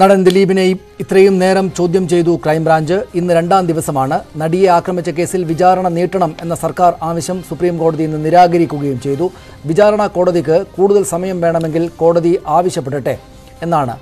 നടൻ ദിലീപിനെ ഇത്രയും നേരം ചോദ്യം ചെയ്തു ക്രൈംബ്രാഞ്ച്. ഇന്ന് രണ്ടാം ദിവസമാണ്. നടിയെ ആക്രമിച്ച കേസിൽ വിചാരണ നീട്ടണം എന്ന സർക്കാർ ആവശ്യം സുപ്രീം കോടതി ഇന്ന് നിരാകരിക്കുകയും ചെയ്തു. വിചാരണ കോടതിക്ക് കൂടുതൽ സമയം വേണമെങ്കിൽ കോടതി ആവശ്യപ്പെടട്ടെ എന്നാണ്.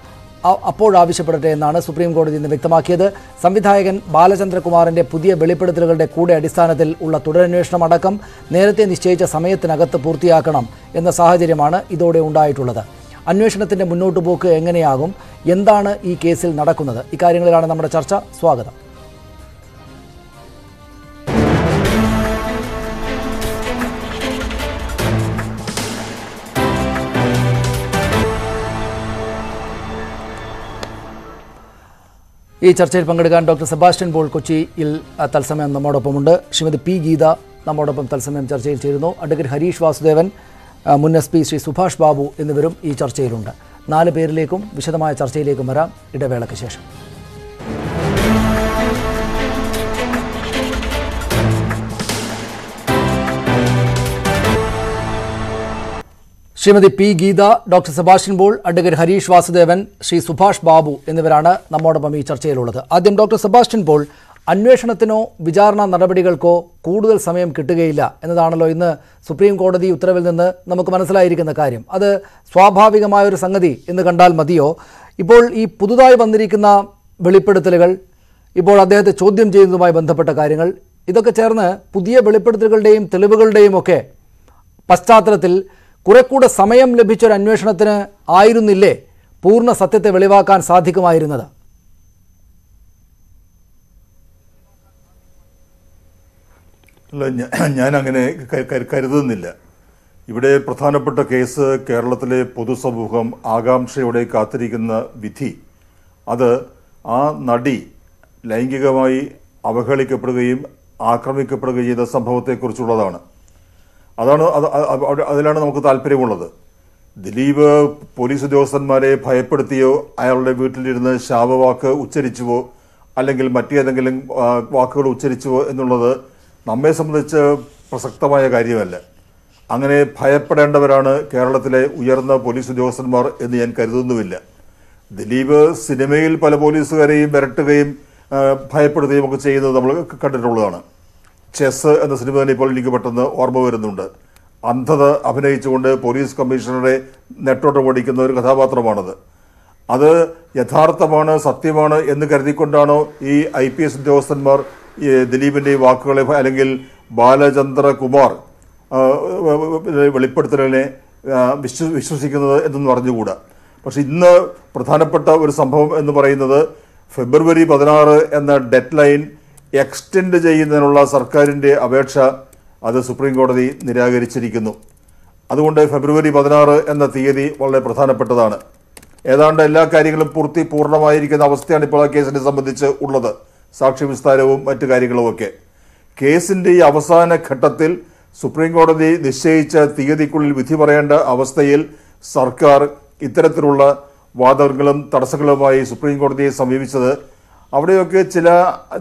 അപ്പോഴാവശ്യപ്പെടട്ടെ എന്നാണ് സുപ്രീം കോടതി ഇന്ന് വ്യക്തമാക്കിയത്. സംവിധായകൻ ബാലചന്ദ്രകുമാറിന്റെ പുതിയ വെളിപ്പെടുത്തലുകളുടെ കൂടെ അടിസ്ഥാനത്തിൽ ഉള്ള തുടരന്വേഷണം അടക്കം നേരത്തെ നിശ്ചയിച്ച സമയത്തിനകത്ത് പൂർത്തിയാക്കണം എന്ന സാഹചര്യമാണ് ഇതോടെ ഉണ്ടായിട്ടുള്ളത്. അന്വേഷണത്തിന്റെ മുന്നോട്ട് പോക്ക് എങ്ങനെയാകും? എന്താണ് ഈ കേസിൽ നടക്കുന്നത്? ഇക്കാര്യങ്ങളിലാണ് നമ്മുടെ ചർച്ച. സ്വാഗതം. ഈ ചർച്ചയിൽ പങ്കെടുക്കാൻ ഡോക്ടർ സെബാസ്റ്റ്യൻ പോൾ കൊച്ചിയിൽ തത്സമയം നമ്മോടൊപ്പമുണ്ട്. ശ്രീമതി പി ഗീത നമ്മോടൊപ്പം തത്സമയം ചർച്ചയിൽ ചേരുന്നു. അഡ്വക്കേറ്റ് ഹരീഷ് വാസുദേവൻ മുൻ എസ് പി ശ്രീ സുഭാഷ് ബാബു എന്നിവരും ഈ ചർച്ചയിലുണ്ട്. നാല് പേരിലേക്കും വിശദമായ ചർച്ചയിലേക്കും വരാം ഇടവേളയ്ക്ക് ശേഷം. Shrimati P Geetha doctor Sebastian Paul advocate Harish Vasudevan Shri Subhash Babu എന്നിവരാണ് നമ്മോടൊപ്പം ഈ ചർച്ചയിലുള്ളത്. ആദ്യം ഡോക്ടർ സെബാസ്റ്റ്യൻ പോൾ അന്വേഷണത്തിനോ വിചാരണ നടപടികൾക്കോ കൂടുതൽ സമയം കിട്ടുകയില്ല എന്നതാണല്ലോ ഇന്ന് സുപ്രീം കോടതി ഉത്തരവിൽ നിന്ന് നമുക്ക് മനസ്സിലായിരിക്കുന്ന കാര്യം. അത് സ്വാഭാവികമായ ഒരു സംഗതി എന്ന് കണ്ടാൽ മതിയോ? ഇപ്പോൾ ഈ പുതുതായി വന്നിരിക്കുന്ന വെളിപ്പെടുത്തലുകൾ ഇപ്പോൾ അദ്ദേഹത്തെ ചോദ്യം ചെയ്യുന്നതുമായി ബന്ധപ്പെട്ട കാര്യങ്ങൾ ഇതൊക്കെ ചേർന്ന് പുതിയ വെളിപ്പെടുത്തലുകളുടെയും തെളിവുകളുടെയും ഒക്കെ പശ്ചാത്തലത്തിൽ കുറെ കൂടെ സമയം ലഭിച്ചൊരു അന്വേഷണത്തിന് ആയിരുന്നില്ലേ പൂർണ സത്യത്തെ വെളിവാക്കാൻ സാധിക്കുമായിരുന്നത്? അല്ല ഞാൻ അങ്ങനെ കരുതുന്നില്ല. ഇവിടെ പ്രധാനപ്പെട്ട കേസ് കേരളത്തിലെ പൊതുസമൂഹം ആകാംക്ഷയോടെ കാത്തിരിക്കുന്ന വിധി. അത് ആ നടി ലൈംഗികമായി അവഹേളിക്കപ്പെടുകയും ആക്രമിക്കപ്പെടുകയും ചെയ്ത സംഭവത്തെക്കുറിച്ചുള്ളതാണ്. അതാണ് അത് അതിലാണ് നമുക്ക് താല്പര്യമുള്ളത്. ദിലീപ് പോലീസ് ഉദ്യോഗസ്ഥന്മാരെ ഭയപ്പെടുത്തിയോ അയാളുടെ വീട്ടിലിരുന്ന് ശാപവാക്ക് ഉച്ചരിച്ചുവോ അല്ലെങ്കിൽ മറ്റേതെങ്കിലും വാക്കുകൾ ഉച്ചരിച്ചുവോ എന്നുള്ളത് നമ്മെ സംബന്ധിച്ച് പ്രസക്തമായ കാര്യമല്ല. അങ്ങനെ ഭയപ്പെടേണ്ടവരാണ് കേരളത്തിലെ ഉയർന്ന പോലീസ് ഉദ്യോഗസ്ഥന്മാർ എന്ന് ഞാൻ കരുതുന്നുമില്ല. ദിലീപ് സിനിമയിൽ പല പോലീസുകാരെയും വിരട്ടുകയും ഭയപ്പെടുത്തുകയും ഒക്കെ ചെയ്യുന്നത് നമ്മൾ കണ്ടിട്ടുള്ളതാണ്. ചെസ് എന്ന സിനിമ തന്നെ ഇപ്പോൾ എനിക്ക് പെട്ടെന്ന് ഓർമ്മ വരുന്നുണ്ട്. അന്ധത അഭിനയിച്ചുകൊണ്ട് പോലീസ് കമ്മീഷണറെ നെട്ടോട്ടം ഓടിക്കുന്ന ഒരു കഥാപാത്രമാണത്. അത് യഥാർത്ഥമാണ് സത്യമാണ് എന്ന് കരുതിക്കൊണ്ടാണോ ഈ ഐ പി എസ് ഉദ്യോഗസ്ഥന്മാർ ഈ ദിലീപിന്റെ ഈ വാക്കുകളെ അല്ലെങ്കിൽ ബാലചന്ദ്ര കുമാർ ആ, വെളിപ്പെടുത്തലിനെ വിശ്വ വിശ്വസിക്കുന്നത് എന്നൊന്നും അറിഞ്ഞുകൂടാ. പക്ഷെ ഇന്ന് പ്രധാനപ്പെട്ട ഒരു സംഭവം എന്ന് പറയുന്നത് ഫെബ്രുവരി പതിനാറ് എന്ന ഡെഡ് ലൈൻ എക്സ്റ്റെൻഡ് ചെയ്യുന്നതിനുള്ള സർക്കാരിന്റെ അപേക്ഷ അത് സുപ്രീം കോടതി നിരാകരിച്ചിരിക്കുന്നു. അതുകൊണ്ട് ഫെബ്രുവരി പതിനാറ് എന്ന തീയതി വളരെ പ്രധാനപ്പെട്ടതാണ്. ഏതാണ്ട് എല്ലാ കാര്യങ്ങളും പൂർത്തി പൂർണമായിരിക്കുന്ന അവസ്ഥയാണ് ഇപ്പോൾ ആ കേസിനെ സംബന്ധിച്ച് ഉള്ളത്. സാക്ഷി വിസ്താരവും മറ്റു കാര്യങ്ങളുമൊക്കെ കേസിന്റെ ഈ അവസാന ഘട്ടത്തിൽ സുപ്രീം കോടതി നിശ്ചയിച്ച തീയതിക്കുള്ളിൽ വിധി പറയേണ്ട അവസ്ഥയിൽ സർക്കാർ ഇത്തരത്തിലുള്ള വാദങ്ങളും തടസ്സങ്ങളുമായി സുപ്രീം കോടതിയെ സമീപിച്ചത് അവിടെയൊക്കെ ചില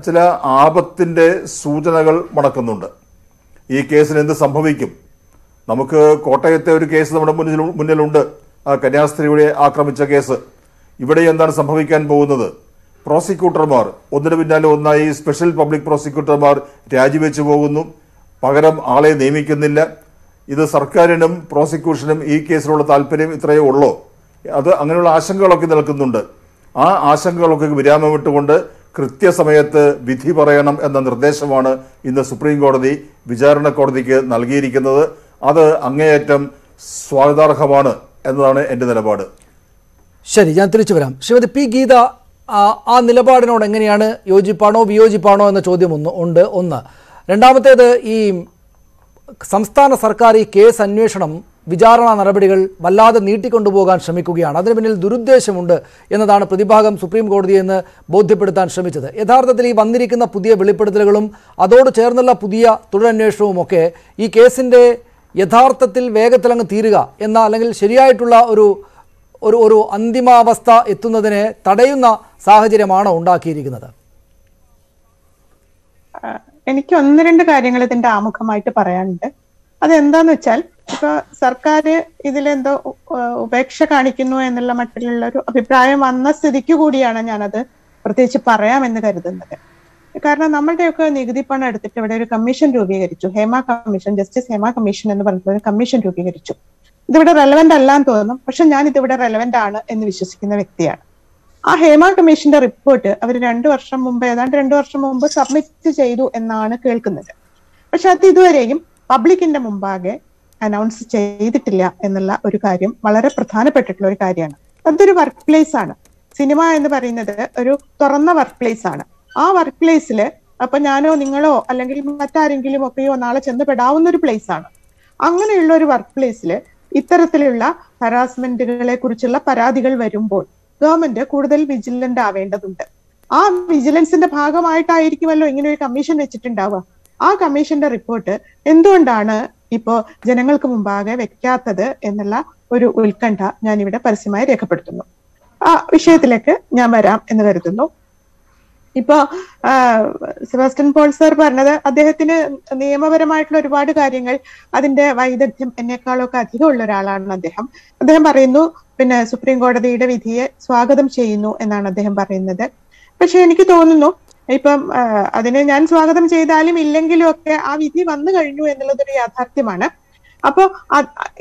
ചില ആപത്തിന്റെ സൂചനകൾ മണക്കുന്നുണ്ട്. ഈ കേസിന് എന്ത് സംഭവിക്കും? നമുക്ക് കോട്ടയത്തെ ഒരു കേസ് നമ്മുടെ മുന്നിൽ മുന്നിലുണ്ട്. കന്യാസ്ത്രീയുടെ ആക്രമിച്ച കേസ്. ഇവിടെ എന്താണ് സംഭവിക്കാൻ പോകുന്നത്? പ്രോസിക്യൂട്ടർമാർ ഒന്നിനു പിന്നാലെ ഒന്നായി സ്പെഷ്യൽ പബ്ലിക് പ്രോസിക്യൂട്ടർമാർ രാജിവെച്ചു പോകുന്നു. പകരം ആളെ നിയമിക്കുന്നില്ല. ഇത് സർക്കാരിനും പ്രോസിക്യൂഷനും ഈ കേസിലുള്ള താല്പര്യം ഇത്രയേ ഉള്ളൂ. അത് അങ്ങനെയുള്ള ആശങ്കകളൊക്കെ നിൽക്കുന്നുണ്ട് ആ ആശങ്കകളൊക്കെ വിരാമം വിട്ടുകൊണ്ട് കൃത്യസമയത്ത് വിധി പറയണം എന്ന നിർദ്ദേശമാണ് ഇന്ന് സുപ്രീം കോടതി വിചാരണ കോടതിക്ക് നൽകിയിരിക്കുന്നത്. അത് അങ്ങേയറ്റം സ്വാഗതാർഹമാണ് എന്നതാണ് എന്റെ നിലപാട്. ശരി ഞാൻ തിരിച്ചു വരാം. ശ്രീമതി പി ഗീത ആ, നിലപാടിനോട് എങ്ങനെയാണ് യോജിപ്പാണോ വിയോജിപ്പാണോ എന്ന ചോദ്യം ഒന്ന് ഉണ്ട്. ഒന്ന് രണ്ടാമത്തേത് ഈ സംസ്ഥാന സർക്കാർ ഈ കേസ് അന്വേഷണം വിചാരണ നടപടികൾ വല്ലാതെ നീട്ടിക്കൊണ്ടുപോകാൻ ശ്രമിക്കുകയാണ്. അതിന് പിന്നിൽ ദുരുദ്ദേശമുണ്ട് എന്നതാണ് പ്രതിഭാഗം സുപ്രീം കോടതിയെ എന്ന് ബോധ്യപ്പെടുത്താൻ ശ്രമിച്ചത്. യഥാർത്ഥത്തിൽ ഈ വന്നിരിക്കുന്ന പുതിയ വെളിപ്പെടുത്തലുകളും അതോട് ചേർന്നുള്ള പുതിയ തുടരന്വേഷണവുമൊക്കെ ഈ കേസിന്റെ യഥാർത്ഥത്തിൽ വേഗത്തിലങ്ങ് തീരുക എന്ന അല്ലെങ്കിൽ ശരിയായിട്ടുള്ള ഒരു ഒരു ഒരു അന്തിമാവസ്ഥ എത്തുന്നതിനെ തടയുന്ന സാഹചര്യമാണോ ഉണ്ടാക്കിയിരിക്കുന്നത്. എനിക്ക് ഒന്ന് രണ്ട് കാര്യങ്ങൾ ഇതിന്റെ ആമുഖമായിട്ട് പറയാനുണ്ട്. അതെന്താന്ന് വെച്ചാൽ ഇപ്പൊ സർക്കാർ ഇതിലെന്തോ ഉപേക്ഷ കാണിക്കുന്നു എന്നുള്ള മട്ടിലുള്ള ഒരു അഭിപ്രായം വന്ന സ്ഥിതിക്ക് കൂടിയാണ് ഞാനത് പ്രത്യേകിച്ച് പറയാമെന്ന് കരുതുന്നത്. കാരണം നമ്മളുടെയൊക്കെ നികുതി പണം എടുത്തിട്ട് ഇവിടെ ഒരു കമ്മീഷൻ രൂപീകരിച്ചു. Hema commission justice Hema commission എന്ന് പറഞ്ഞിട്ടുള്ള ഒരു കമ്മീഷൻ രൂപീകരിച്ചു. ഇതിവിടെ റെലവെന്റ് അല്ല എന്ന് തോന്നും പക്ഷെ ഞാൻ ഇതിവിടെ റെലവെന്റ് ആണ് എന്ന് വിശ്വസിക്കുന്ന വ്യക്തിയാണ്. ആ ഹേമ കമ്മീഷന്റെ റിപ്പോർട്ട് അവർ രണ്ടു വർഷം മുമ്പ് ഏതാണ്ട് രണ്ടു വർഷം മുമ്പ് സബ്മിറ്റ് ചെയ്തു എന്നാണ് കേൾക്കുന്നത്. പക്ഷെ അത് ഇതുവരെയും പബ്ലിക്കിന്റെ മുമ്പാകെ അനൗൺസ് ചെയ്തിട്ടില്ല എന്നുള്ള ഒരു കാര്യം വളരെ പ്രധാനപ്പെട്ടിട്ടുള്ള ഒരു കാര്യമാണ്. അതൊരു വർക്ക് പ്ലേസ് ആണ്. സിനിമ എന്ന് പറയുന്നത് ഒരു തുറന്ന വർക്ക് പ്ലേസ് ആണ്. ആ വർക്ക് പ്ലേസിൽ അപ്പൊ ഞാനോ നിങ്ങളോ അല്ലെങ്കിൽ മറ്റാരെങ്കിലും ഒക്കെയോ നാളെ ചെന്ന് പെടാവുന്ന ഒരു പ്ലേസ് ആണ്. അങ്ങനെയുള്ള ഒരു വർക്ക് പ്ലേസിൽ ഇത്തരത്തിലുള്ള ഹറാസ്മെന്റുകളെ കുറിച്ചുള്ള പരാതികൾ വരുമ്പോൾ ഗവൺമെന്റ് കൂടുതൽ വിജിലന്റ് ആവേണ്ടതുണ്ട്. ആ വിജിലൻസിന്റെ ഭാഗമായിട്ടായിരിക്കുമല്ലോ ഇങ്ങനെ ഒരു കമ്മീഷൻ വെച്ചിട്ടുണ്ടാവുക. ആ കമ്മീഷന്റെ റിപ്പോർട്ട് എന്തുകൊണ്ടാണ് ഇപ്പോ ജനങ്ങൾക്ക് മുമ്പാകെ വെക്കാത്തത് എന്നുള്ള ഒരു ഉത്കണ്ഠ ഞാൻ ഇവിടെ പരസ്യമായി രേഖപ്പെടുത്തുന്നു. ആ വിഷയത്തിലേക്ക് ഞാൻ വരാം എന്ന് കരുതുന്നു. ഇപ്പോ സെബാസ്റ്റ്യൻ പോൾ സർ പറഞ്ഞത് അദ്ദേഹത്തിന് നിയമപരമായിട്ടുള്ള ഒരുപാട് കാര്യങ്ങൾ അതിന്റെ വൈദഗ്ധ്യം എന്നെക്കാളൊക്കെ അധികം ഉള്ള ഒരാളാണ് അദ്ദേഹം അദ്ദേഹം പറയുന്നു. പിന്നെ സുപ്രീം കോടതിയുടെ വിധിയെ സ്വാഗതം ചെയ്യുന്നു എന്നാണ് അദ്ദേഹം പറയുന്നത്. പക്ഷെ എനിക്ക് തോന്നുന്നു ഇപ്പം അതിനെ ഞാൻ സ്വാഗതം ചെയ്താലും ഇല്ലെങ്കിലും ഒക്കെ ആ വിധി വന്നു കഴിഞ്ഞു എന്നുള്ളതൊരു യാഥാർത്ഥ്യമാണ്. അപ്പോ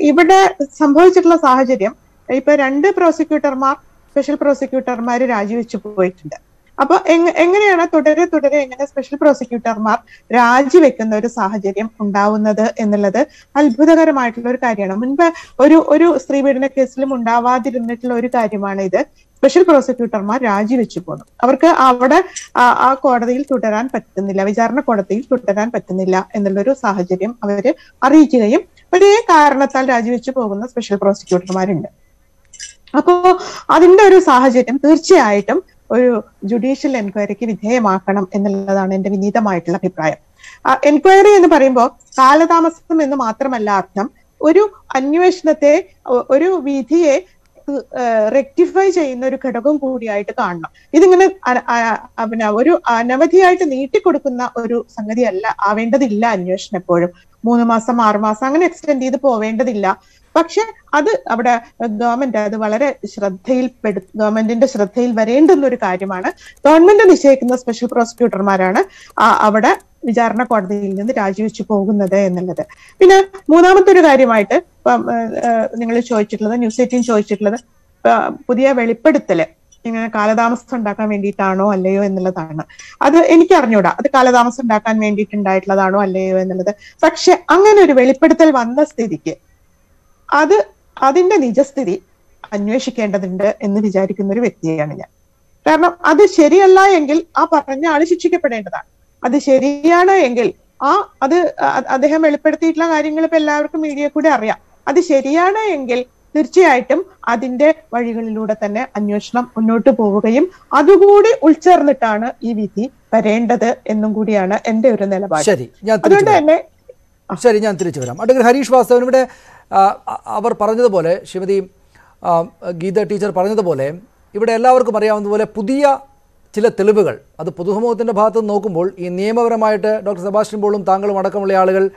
ഇവിടെ സംഭവിച്ചിട്ടുള്ള സാഹചര്യം ഇപ്പൊ രണ്ട് പ്രോസിക്യൂട്ടർമാർ സ്പെഷ്യൽ പ്രോസിക്യൂട്ടർമാർ രാജിവെച്ചു പോയിട്ടുണ്ട്. അപ്പൊ എങ്ങ- എങ്ങനെയാണ് തുടരെ തുടരെ എങ്ങനെ സ്പെഷ്യൽ പ്രോസിക്യൂട്ടർമാർ രാജിവെക്കുന്ന ഒരു സാഹചര്യം ഉണ്ടാവുന്നത് എന്നുള്ളത് അത്ഭുതകരമായിട്ടുള്ള ഒരു കാര്യമാണ്. മുൻപ് ഒരു ഒരു സ്ത്രീ പീഡന കേസിലും ഉണ്ടാവാതിരുന്നിട്ടുള്ള ഒരു കാര്യമാണ് ഇത്. സ്പെഷ്യൽ പ്രോസിക്യൂട്ടർമാർ രാജിവെച്ചു പോകുന്നു അവർക്ക് അവിടെ ആ കോടതിയിൽ തുടരാൻ പറ്റുന്നില്ല വിചാരണ കോടതിയിൽ തുടരാൻ പറ്റുന്നില്ല എന്നുള്ളൊരു സാഹചര്യം അവർ അറിയിക്കുകയും ഒരേ കാരണത്താൽ രാജിവെച്ചു പോകുന്ന സ്പെഷ്യൽ പ്രോസിക്യൂട്ടർമാരുണ്ട് അപ്പോ അതിന്റെ ഒരു സാഹചര്യം തീർച്ചയായിട്ടും ഒരു ജുഡീഷ്യൽ എൻക്വയറിക്ക് വിധേയമാക്കണം എന്നുള്ളതാണ് എന്റെ വിനീതമായിട്ടുള്ള അഭിപ്രായം. എൻക്വയറി എന്ന് പറയുമ്പോൾ കാലതാമസം എന്ന് മാത്രമല്ല അർത്ഥം ഒരു അന്വേഷണത്തെ ഒരു വിധിയെ റെക്ടിഫൈ ചെയ്യുന്ന ഒരു ഘടകം കൂടിയായിട്ട് കാണണം. ഇതിങ്ങനെ പിന്നെ ഒരു അനവധിയായിട്ട് നീട്ടിക്കൊടുക്കുന്ന ഒരു സംഗതിയല്ല ആവേണ്ടതില്ല അന്വേഷണം എപ്പോഴും. മൂന്ന് മാസം ആറ് മാസം അങ്ങനെ എക്സ്റ്റെൻഡ് ചെയ്ത് പോവേണ്ടതില്ല. പക്ഷെ അത് അവിടെ ഗവൺമെന്റ് അത് വളരെ ശ്രദ്ധയിൽപ്പെടു ഗവൺമെന്റിന്റെ ശ്രദ്ധയിൽ വരേണ്ടുന്ന ഒരു കാര്യമാണ്. ഗവൺമെന്റ് നിശ്ചയിക്കുന്ന സ്പെഷ്യൽ പ്രോസിക്യൂട്ടർമാരാണ് അവിടെ വിചാരണ കോടതിയിൽ നിന്ന് രാജിവെച്ചു പോകുന്നത് എന്നുള്ളത്. പിന്നെ മൂന്നാമത്തെ ഒരു കാര്യമായിട്ട് നിങ്ങൾ ചോദിച്ചിട്ടുള്ളത് ന്യൂസ് എയ്റ്റീൻ ചോദിച്ചിട്ടുള്ളത് പുതിയ വെളിപ്പെടുത്തൽ ഇങ്ങനെ കാലതാമസം ഉണ്ടാക്കാൻ വേണ്ടിയിട്ടാണോ അല്ലയോ എന്നുള്ളതാണ്. അത് എനിക്ക് അറിഞ്ഞൂടാ അത് കാലതാമസം ഉണ്ടാക്കാൻ വേണ്ടിയിട്ടുണ്ടായിട്ടുള്ളതാണോ അല്ലയോ എന്നുള്ളത്. പക്ഷെ അങ്ങനെ ഒരു വെളിപ്പെടുത്തൽ വന്ന സ്ഥിതിക്ക് അത് അതിന്റെ നിജസ്ഥിതി അന്വേഷിക്കേണ്ടതുണ്ട് എന്ന് വിചാരിക്കുന്ന ഒരു വ്യക്തിയാണ് ഞാൻ. കാരണം അത് ശരിയല്ല എങ്കിൽ ആ പറഞ്ഞ ആൾ ശിക്ഷിക്കപ്പെടേണ്ടതാണ്. അത് ശരിയാണ് എങ്കിൽ ആ അത് അദ്ദേഹം വെളിപ്പെടുത്തിയിട്ടുള്ള കാര്യങ്ങൾ ഇപ്പൊ എല്ലാവർക്കും മീഡിയ കൂടെ അറിയാം. അത് ശരിയാണ് എങ്കിൽ തീർച്ചയായിട്ടും അതിന്റെ വഴികളിലൂടെ തന്നെ അന്വേഷണം മുന്നോട്ട് പോവുകയും അതുകൂടി ഉൾച്ചേർന്നിട്ടാണ് ഈ വിധി വരേണ്ടത് എന്നും കൂടിയാണ് എന്റെ ഒരു നിലപാട്. അതുകൊണ്ട് തന്നെ ശരി ഞാൻ തിരിച്ചു വരാം. അടുത്ത ഹരീഷ് വാസ്തവൻ ഇവിടെ അവർ പറഞ്ഞതുപോലെ ശ്രീമതി ഗീത ടീച്ചർ പറഞ്ഞതുപോലെ ഇവിടെ എല്ലാവർക്കും അറിയാവുന്നതുപോലെ പുതിയ ചില തെളിവുകൾ അത് പൊതുസമൂഹത്തിന്റെ ഭാഗത്ത് നിന്ന് നോക്കുമ്പോൾ ഈ നിയമപരമായിട്ട് ഡോക്ടർ സെബാസ്റ്റ്യൻ പോളും താങ്കളും അടക്കമുള്ള ആളുകൾ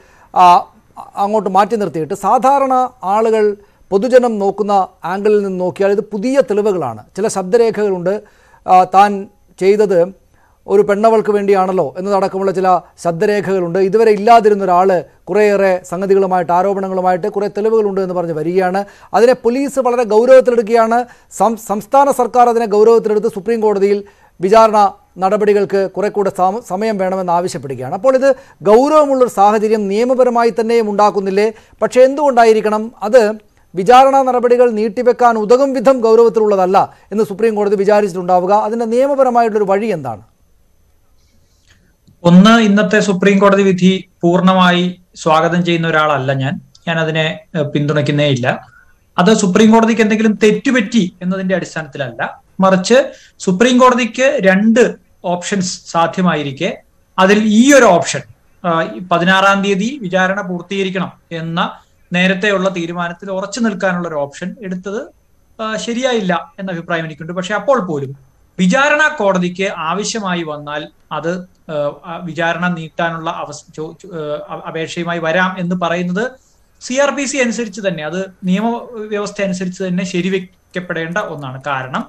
അങ്ങോട്ട് മാറ്റി നിർത്തിയിട്ട് സാധാരണ ആളുകൾ പൊതുജനം നോക്കുന്ന ആംഗിളിൽ നിന്ന് നോക്കിയാൽ ഇത് പുതിയ തെളിവുകളാണ്. ചില ശബ്ദരേഖകളുണ്ട്. താൻ ചെയ്തത് ഒരു പെണ്ണവൾക്ക് വേണ്ടിയാണല്ലോ എന്നതടക്കമുള്ള ചില ശബ്ദരേഖകളുണ്ട്. ഇതുവരെ ഇല്ലാതിരുന്ന ഒരാൾ കുറേയേറെ സംഗതികളുമായിട്ട് ആരോപണങ്ങളുമായിട്ട് കുറേ തെളിവുകളുണ്ട് എന്ന് പറഞ്ഞ് വരികയാണ്. അതിനെ പോലീസ് വളരെ ഗൗരവത്തിലെടുക്കുകയാണ്. സംസ്ഥാന സർക്കാർ അതിനെ ഗൗരവത്തിലെടുത്ത് സുപ്രീം കോടതിയിൽ വിചാരണ നടപടികൾക്ക് കുറെ കൂടെ സമയം വേണമെന്ന് ആവശ്യപ്പെടുകയാണ്. അപ്പോൾ ഇത് ഗൗരവമുള്ളൊരു സാഹചര്യം നിയമപരമായി തന്നെയും ഉണ്ടാക്കുന്നില്ലേ? പക്ഷേ എന്തുകൊണ്ടായിരിക്കണം? അത് വിചാരണ നടപടികൾ നീട്ടിവെക്കാൻ ഉതകും വിധം ഗൗരവത്തിലുള്ളതല്ല എന്ന് സുപ്രീം കോടതി വിചാരിച്ചിട്ടുണ്ടാവുക. അതിന്റെ നിയമപരമായിട്ടുള്ളൊരു വഴി എന്താണ്? ഒന്ന് ഇന്നത്തെ സുപ്രീം കോടതി വിധി പൂർണമായി സ്വാഗതം ചെയ്യുന്ന ഒരാളല്ല ഞാൻ. ഞാൻ അതിനെ പിന്തുണയ്ക്കുന്നേ ഇല്ല. അത് സുപ്രീം കോടതിക്ക് എന്തെങ്കിലും തെറ്റുപറ്റി എന്നതിന്റെ അടിസ്ഥാനത്തിലല്ല. മറിച്ച് സുപ്രീം കോടതിക്ക് രണ്ട് ഓപ്ഷൻസ് സാധ്യമായിരിക്കെ. അതിൽ ഈ ഒരു ഓപ്ഷൻ പതിനാറാം തീയതി വിചാരണ പൂർത്തീകരിക്കണം എന്ന നേരത്തെയുള്ള തീരുമാനത്തിൽ ഉറച്ചു നിൽക്കാനുള്ള ഒരു ഓപ്ഷൻ എടുത്തത് ശരിയായില്ല എന്ന അഭിപ്രായം എനിക്കുണ്ട്. പക്ഷെ അപ്പോൾ പോലും വിചാരണ കോടതിക്ക് ആവശ്യമായി വന്നാൽ അത് വിചാരണ നീട്ടാനുള്ള അവസ് അപേക്ഷയുമായി വരാം എന്ന് പറയുന്നത് സി ആർ പി സി അനുസരിച്ച് തന്നെ അത് നിയമവ്യവസ്ഥ അനുസരിച്ച് തന്നെ ശരിവെക്കപ്പെടേണ്ട ഒന്നാണ്. കാരണം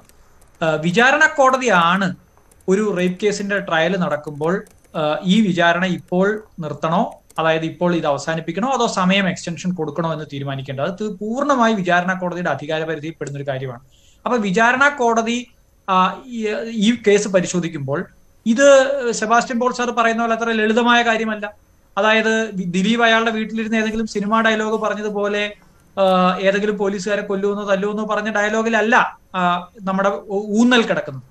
വിചാരണ കോടതിയാണ് ഒരു റേപ്പ് കേസിന്റെ ട്രയൽ നടക്കുമ്പോൾ ഈ വിചാരണ ഇപ്പോൾ നിർത്തണോ? അതായത് ഇപ്പോൾ ഇത് അവസാനിപ്പിക്കണോ? അതോ സമയം എക്സ്റ്റൻഷൻ കൊടുക്കണോ എന്ന് തീരുമാനിക്കേണ്ടത്? അത് പൂർണമായി വിചാരണ കോടതിയുടെ അധികാര പരിധിയിൽ പെടുന്ന ഒരു കാര്യമാണ്. അപ്പൊ വിചാരണ കോടതി ഈ- കേസ് പരിശോധിക്കുമ്പോൾ ഇത് സെബാസ്റ്റ്യൻ പോൾ സാർ പറയുന്ന പോലെ അത്ര ലളിതമായ കാര്യമല്ല. അതായത് ദിലീപ് അയാളുടെ വീട്ടിലിരുന്ന് ഏതെങ്കിലും സിനിമാ ഡയലോഗ് പറഞ്ഞതുപോലെ ഏതെങ്കിലും പോലീസുകാരെ കൊല്ലുമെന്നോ തല്ലുമെന്നോ പറഞ്ഞ ഡയലോഗിലല്ല നമ്മുടെ ഊന്നൽ കിടക്കുന്നത്.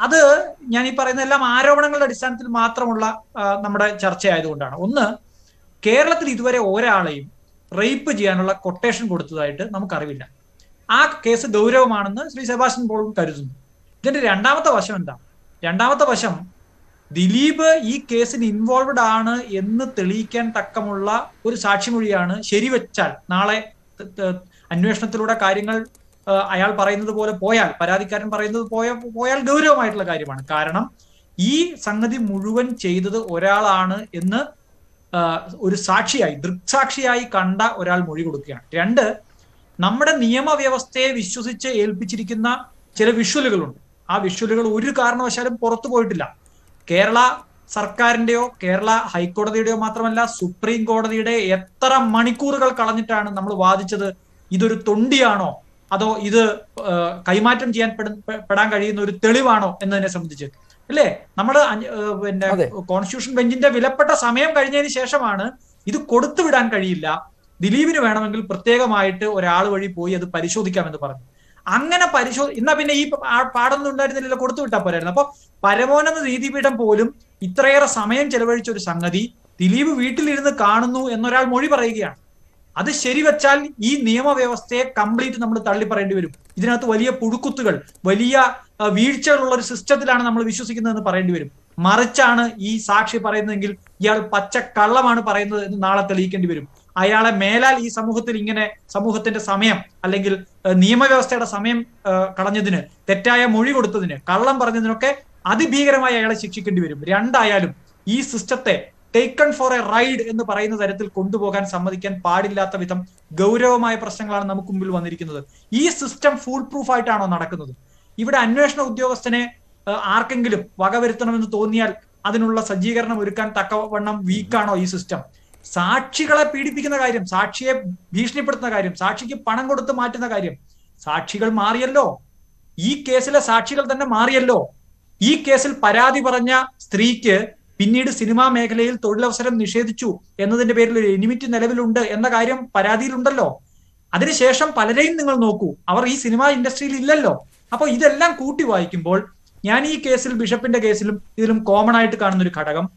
അത് ഞാൻ ഈ പറയുന്ന എല്ലാം ആരോപണങ്ങളുടെ അടിസ്ഥാനത്തിൽ മാത്രമുള്ള നമ്മുടെ ചർച്ചയായതുകൊണ്ടാണ്. ഒന്ന് കേരളത്തിൽ ഇതുവരെ ഒരാളെയും റേപ്പ് ചെയ്യാനുള്ള കൊട്ടേഷൻ കൊടുത്തതായിട്ട് നമുക്കറിവില്ല. ആ കേസ് ഗൗരവമാണെന്ന് ശ്രീ സെബാസ്റ്റ്യൻ പോളും കരുതുന്നു. ഇതിന്റെ രണ്ടാമത്തെ വശം എന്താ? രണ്ടാമത്തെ വശം ദിലീപ് ഈ കേസിന് ഇൻവോൾവഡ് ആണ് എന്ന് തെളിയിക്കാൻ തക്കമുള്ള ഒരു സാക്ഷിമൊഴിയാണ് ശരിവെച്ചാൽ നാളെ അന്വേഷണത്തിലൂടെ കാര്യങ്ങൾ അയാൾ പറയുന്നത് പോലെ പോയാൽ പരാതിക്കാരൻ പറയുന്നത് പോയ പോയാൽ ഗൗരവമായിട്ടുള്ള കാര്യമാണ്. കാരണം ഈ സംഗതി മുഴുവൻ ചെയ്തത് ഒരാളാണ് എന്ന് ഒരു സാക്ഷിയായി ദൃക്സാക്ഷിയായി കണ്ട ഒരാൾ മൊഴി കൊടുക്കുകയാണ്. രണ്ട് നമ്മുടെ നിയമവ്യവസ്ഥയെ വിശ്വസിച്ച് ഏൽപ്പിച്ചിരിക്കുന്ന ചില വിഷ്വലുകളുണ്ട്. ആ വിഷ്വലുകൾ ഒരു കാരണവശാലും പുറത്തു പോയിട്ടില്ല. കേരള സർക്കാരിന്റെയോ കേരള ഹൈക്കോടതിയുടെയോ മാത്രമല്ല സുപ്രീം കോടതിയുടെ എത്ര മണിക്കൂറുകൾ കളഞ്ഞിട്ടാണ് നമ്മൾ വാദിച്ചത്? ഇതൊരു തൊണ്ടിയാണോ? അതോ ഇത് കൈമാറ്റം ചെയ്യാൻ പെട- പെടാൻ കഴിയുന്ന ഒരു തെളിവാണോ എന്നതിനെ സംബന്ധിച്ച്. അല്ലേ? നമ്മൾ പിന്നെ കോൺസ്റ്റിറ്റ്യൂഷൻ ബെഞ്ചിന്റെ വിലപ്പെട്ട സമയം കഴിഞ്ഞതിന് ശേഷമാണ് ഇത് കൊടുത്തു വിടാൻ കഴിയില്ല. ദിലീപിന് വേണമെങ്കിൽ പ്രത്യേകമായിട്ട് ഒരാൾ വഴി പോയി അത് പരിശോധിക്കാമെന്ന് പറഞ്ഞു. അങ്ങനെ പരിശോ എന്നാ പിന്നെ ഈ പാടൊന്നും ഉണ്ടായിരുന്നില്ലല്ലോ കൊടുത്തു വിട്ടാ പോരായിരുന്നു. അപ്പൊ പരമോന്നത നീതിപീഠം പോലും ഇത്രയേറെ സമയം ചെലവഴിച്ച ഒരു സംഗതി ദിലീപ് വീട്ടിലിരുന്ന് കാണുന്നു എന്നൊരാൾ മൊഴി പറയുകയാണ്. അത് ശരിവെച്ചാൽ ഈ നിയമവ്യവസ്ഥയെ കംപ്ലീറ്റ് നമ്മൾ തള്ളി പറയേണ്ടി വരും. ഇതിനകത്ത് വലിയ പുഴുക്കുത്തുകൾ വലിയ വീഴ്ചകളുള്ള ഒരു സിസ്റ്റത്തിലാണ് നമ്മൾ വിശ്വസിക്കുന്നതെന്ന് പറയേണ്ടി വരും. മറിച്ചാണ് ഈ സാക്ഷി പറയുന്നതെങ്കിൽ ഇയാൾ പച്ച കള്ളമാണ് പറയുന്നത് എന്ന് നാളെ തെളിയിക്കേണ്ടി വരും. അയാളെ മേലാൽ ഈ സമൂഹത്തിൽ ഇങ്ങനെ സമൂഹത്തിന്റെ സമയം അല്ലെങ്കിൽ നിയമവ്യവസ്ഥയുടെ സമയം കളഞ്ഞതിന് തെറ്റായ മൊഴി കൊടുത്തതിന് കള്ളം പറഞ്ഞതിനൊക്കെ അതിഭീകരമായി അയാളെ ശിക്ഷിക്കേണ്ടി വരും. രണ്ടായാലും ഈ സിസ്റ്റത്തെ ടേക്കൺ ഫോർ എ റൈഡ് എന്ന് പറയുന്ന തരത്തിൽ കൊണ്ടുപോകാൻ സമ്മതിക്കാൻ പാടില്ലാത്ത വിധം ഗൗരവമായ പ്രശ്നങ്ങളാണ് നമുക്ക് മുമ്പിൽ വന്നിരിക്കുന്നത്. ഈ സിസ്റ്റം ഫുൾ പ്രൂഫ് ആയിട്ടാണോ നടക്കുന്നത്? ഇവിടെ അന്വേഷണ ഉദ്യോഗസ്ഥനെ ആർക്കെങ്കിലും വകവരുത്തണമെന്ന് തോന്നിയാൽ അതിനുള്ള സജ്ജീകരണം ഒരുക്കാൻ തക്കവണ്ണം വീക്കാണോ ഈ സിസ്റ്റം സാക്ഷികളെ പീഡിപ്പിക്കുന്ന കാര്യം സാക്ഷിയെ ഭീഷണിപ്പെടുത്തുന്ന കാര്യം സാക്ഷിക്ക് പണം കൊടുത്ത് മാറ്റുന്ന കാര്യം. സാക്ഷികൾ മാറിയല്ലോ. ഈ കേസിലെ സാക്ഷികൾ തന്നെ മാറിയല്ലോ. ഈ കേസിൽ പരാതി പറഞ്ഞ സ്ത്രീക്ക് പിന്നീട് സിനിമാ മേഖലയിൽ തൊഴിലവസരം നിഷേധിച്ചു എന്നതിന്റെ പേരിൽ ഒരു എനിമിറ്റി നിലവിലുണ്ട് എന്ന കാര്യം പരാതിയിലുണ്ടല്ലോ. അതിനുശേഷം പലരെയും നിങ്ങൾ നോക്കൂ. അവർ ഈ സിനിമാ ഇൻഡസ്ട്രിയിൽ ഇല്ലല്ലോ. അപ്പൊ ഇതെല്ലാം കൂട്ടി വായിക്കുമ്പോൾ ഞാൻ ഈ കേസിൽ ബിഷപ്പിന്റെ കേസിലും ഇതിലും കോമൺ ആയിട്ട് കാണുന്ന ഒരു ഘടകം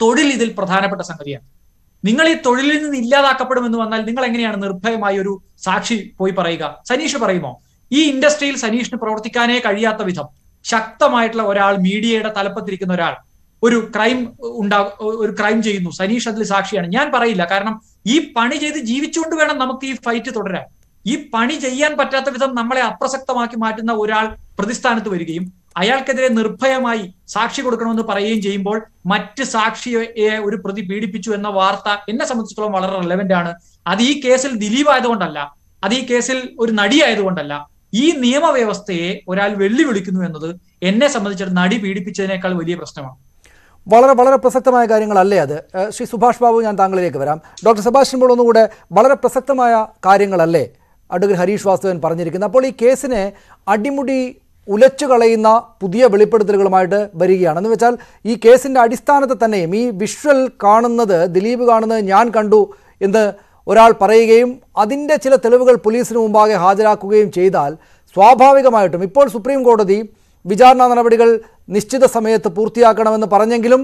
തൊഴിൽ ഇതിൽ പ്രധാനപ്പെട്ട സംഗതിയാണ്. നിങ്ങൾ ഈ തൊഴിലിൽ നിന്ന് ഇല്ലാതാക്കപ്പെടുമെന്ന് വന്നാൽ നിങ്ങൾ എങ്ങനെയാണ് നിർഭയമായി ഒരു സാക്ഷി പോയി പറയുക? സനീഷ് പറയുമോ? ഈ ഇൻഡസ്ട്രിയിൽ സനീഷിന് പ്രവർത്തിക്കാനേ കഴിയാത്ത വിധം ശക്തമായിട്ടുള്ള ഒരാൾ മീഡിയയുടെ തലപ്പത്തിരിക്കുന്ന ഒരാൾ ഒരു ക്രൈം ഉണ്ടാ ഒരു ക്രൈം ചെയ്യുന്നു. സനീഷ് അതിൽ സാക്ഷിയാണ്. ഞാൻ പറയില്ല. കാരണം ഈ പണി ചെയ്ത് ജീവിച്ചുകൊണ്ട് വേണം നമുക്ക് ഈ ഫൈറ്റ് തുടരാൻ. ഈ പണി ചെയ്യാൻ പറ്റാത്ത വിധം നമ്മളെ അപ്രസക്തമാക്കി മാറ്റുന്ന ഒരാൾ പ്രതിസ്ഥാനത്ത് വരികയും അയാൾക്കെതിരെ നിർഭയമായി സാക്ഷി കൊടുക്കണമെന്ന് പറയുകയും ചെയ്യുമ്പോൾ മറ്റ് സാക്ഷിയെ ഒരു പ്രതി പീഡിപ്പിച്ചു എന്ന വാർത്ത എന്നെ സംബന്ധിച്ചിടത്തോളം വളരെ റെലവെന്റ് ആണ്. അത് ഈ കേസിൽ ദിലീപ് ആയതുകൊണ്ടല്ല അത് ഈ കേസിൽ ഒരു നടി ആയതുകൊണ്ടല്ല ഈ നിയമവ്യവസ്ഥയെ ഒരാൾ വെല്ലുവിളിക്കുന്നു എന്നത് എന്നെ സംബന്ധിച്ചിടത്ത് നടി പീഡിപ്പിച്ചതിനേക്കാൾ വലിയ പ്രശ്നമാണ്. വളരെ വളരെ പ്രസക്തമായ കാര്യങ്ങളല്ലേ അത്? ശ്രീ സുഭാഷ് ബാബു ഞാൻ താങ്കളിലേക്ക് വരാം. ഡോക്ടർ സെബാസ്റ്റ്യൻ പോൾ ഒന്നുകൂടെ വളരെ പ്രസക്തമായ കാര്യങ്ങളല്ലേ അഡ്വക്കേറ്റ് ഹരീഷ് വാസുദേവൻ പറഞ്ഞിരിക്കുന്നത്. അപ്പോൾ ഈ കേസിനെ അടിമുടി ഉലച്ചു കളയുന്ന പുതിയ വെളിപ്പെടുത്തലുകളുമായിട്ട് വരികയാണ് എന്ന് വെച്ചാൽ ഈ കേസിന്റെ അടിസ്ഥാനത്തിൽ തന്നെയും ഈ വിഷ്വൽ കാണുന്നത് ദിലീപ് കാണുന്നത് ഞാൻ കണ്ടു എന്ന് ഒരാൾ പറയുകയും അതിന്റെ ചില തെളിവുകൾ പോലീസിന് മുമ്പാകെ ഹാജരാക്കുകയും ചെയ്താൽ സ്വാഭാവികമായിട്ടും ഇപ്പോൾ സുപ്രീം കോടതി വിചാരണ നടപടികൾ നിശ്ചിത സമയത്ത് പൂർത്തിയാക്കണമെന്ന് പറഞ്ഞെങ്കിലും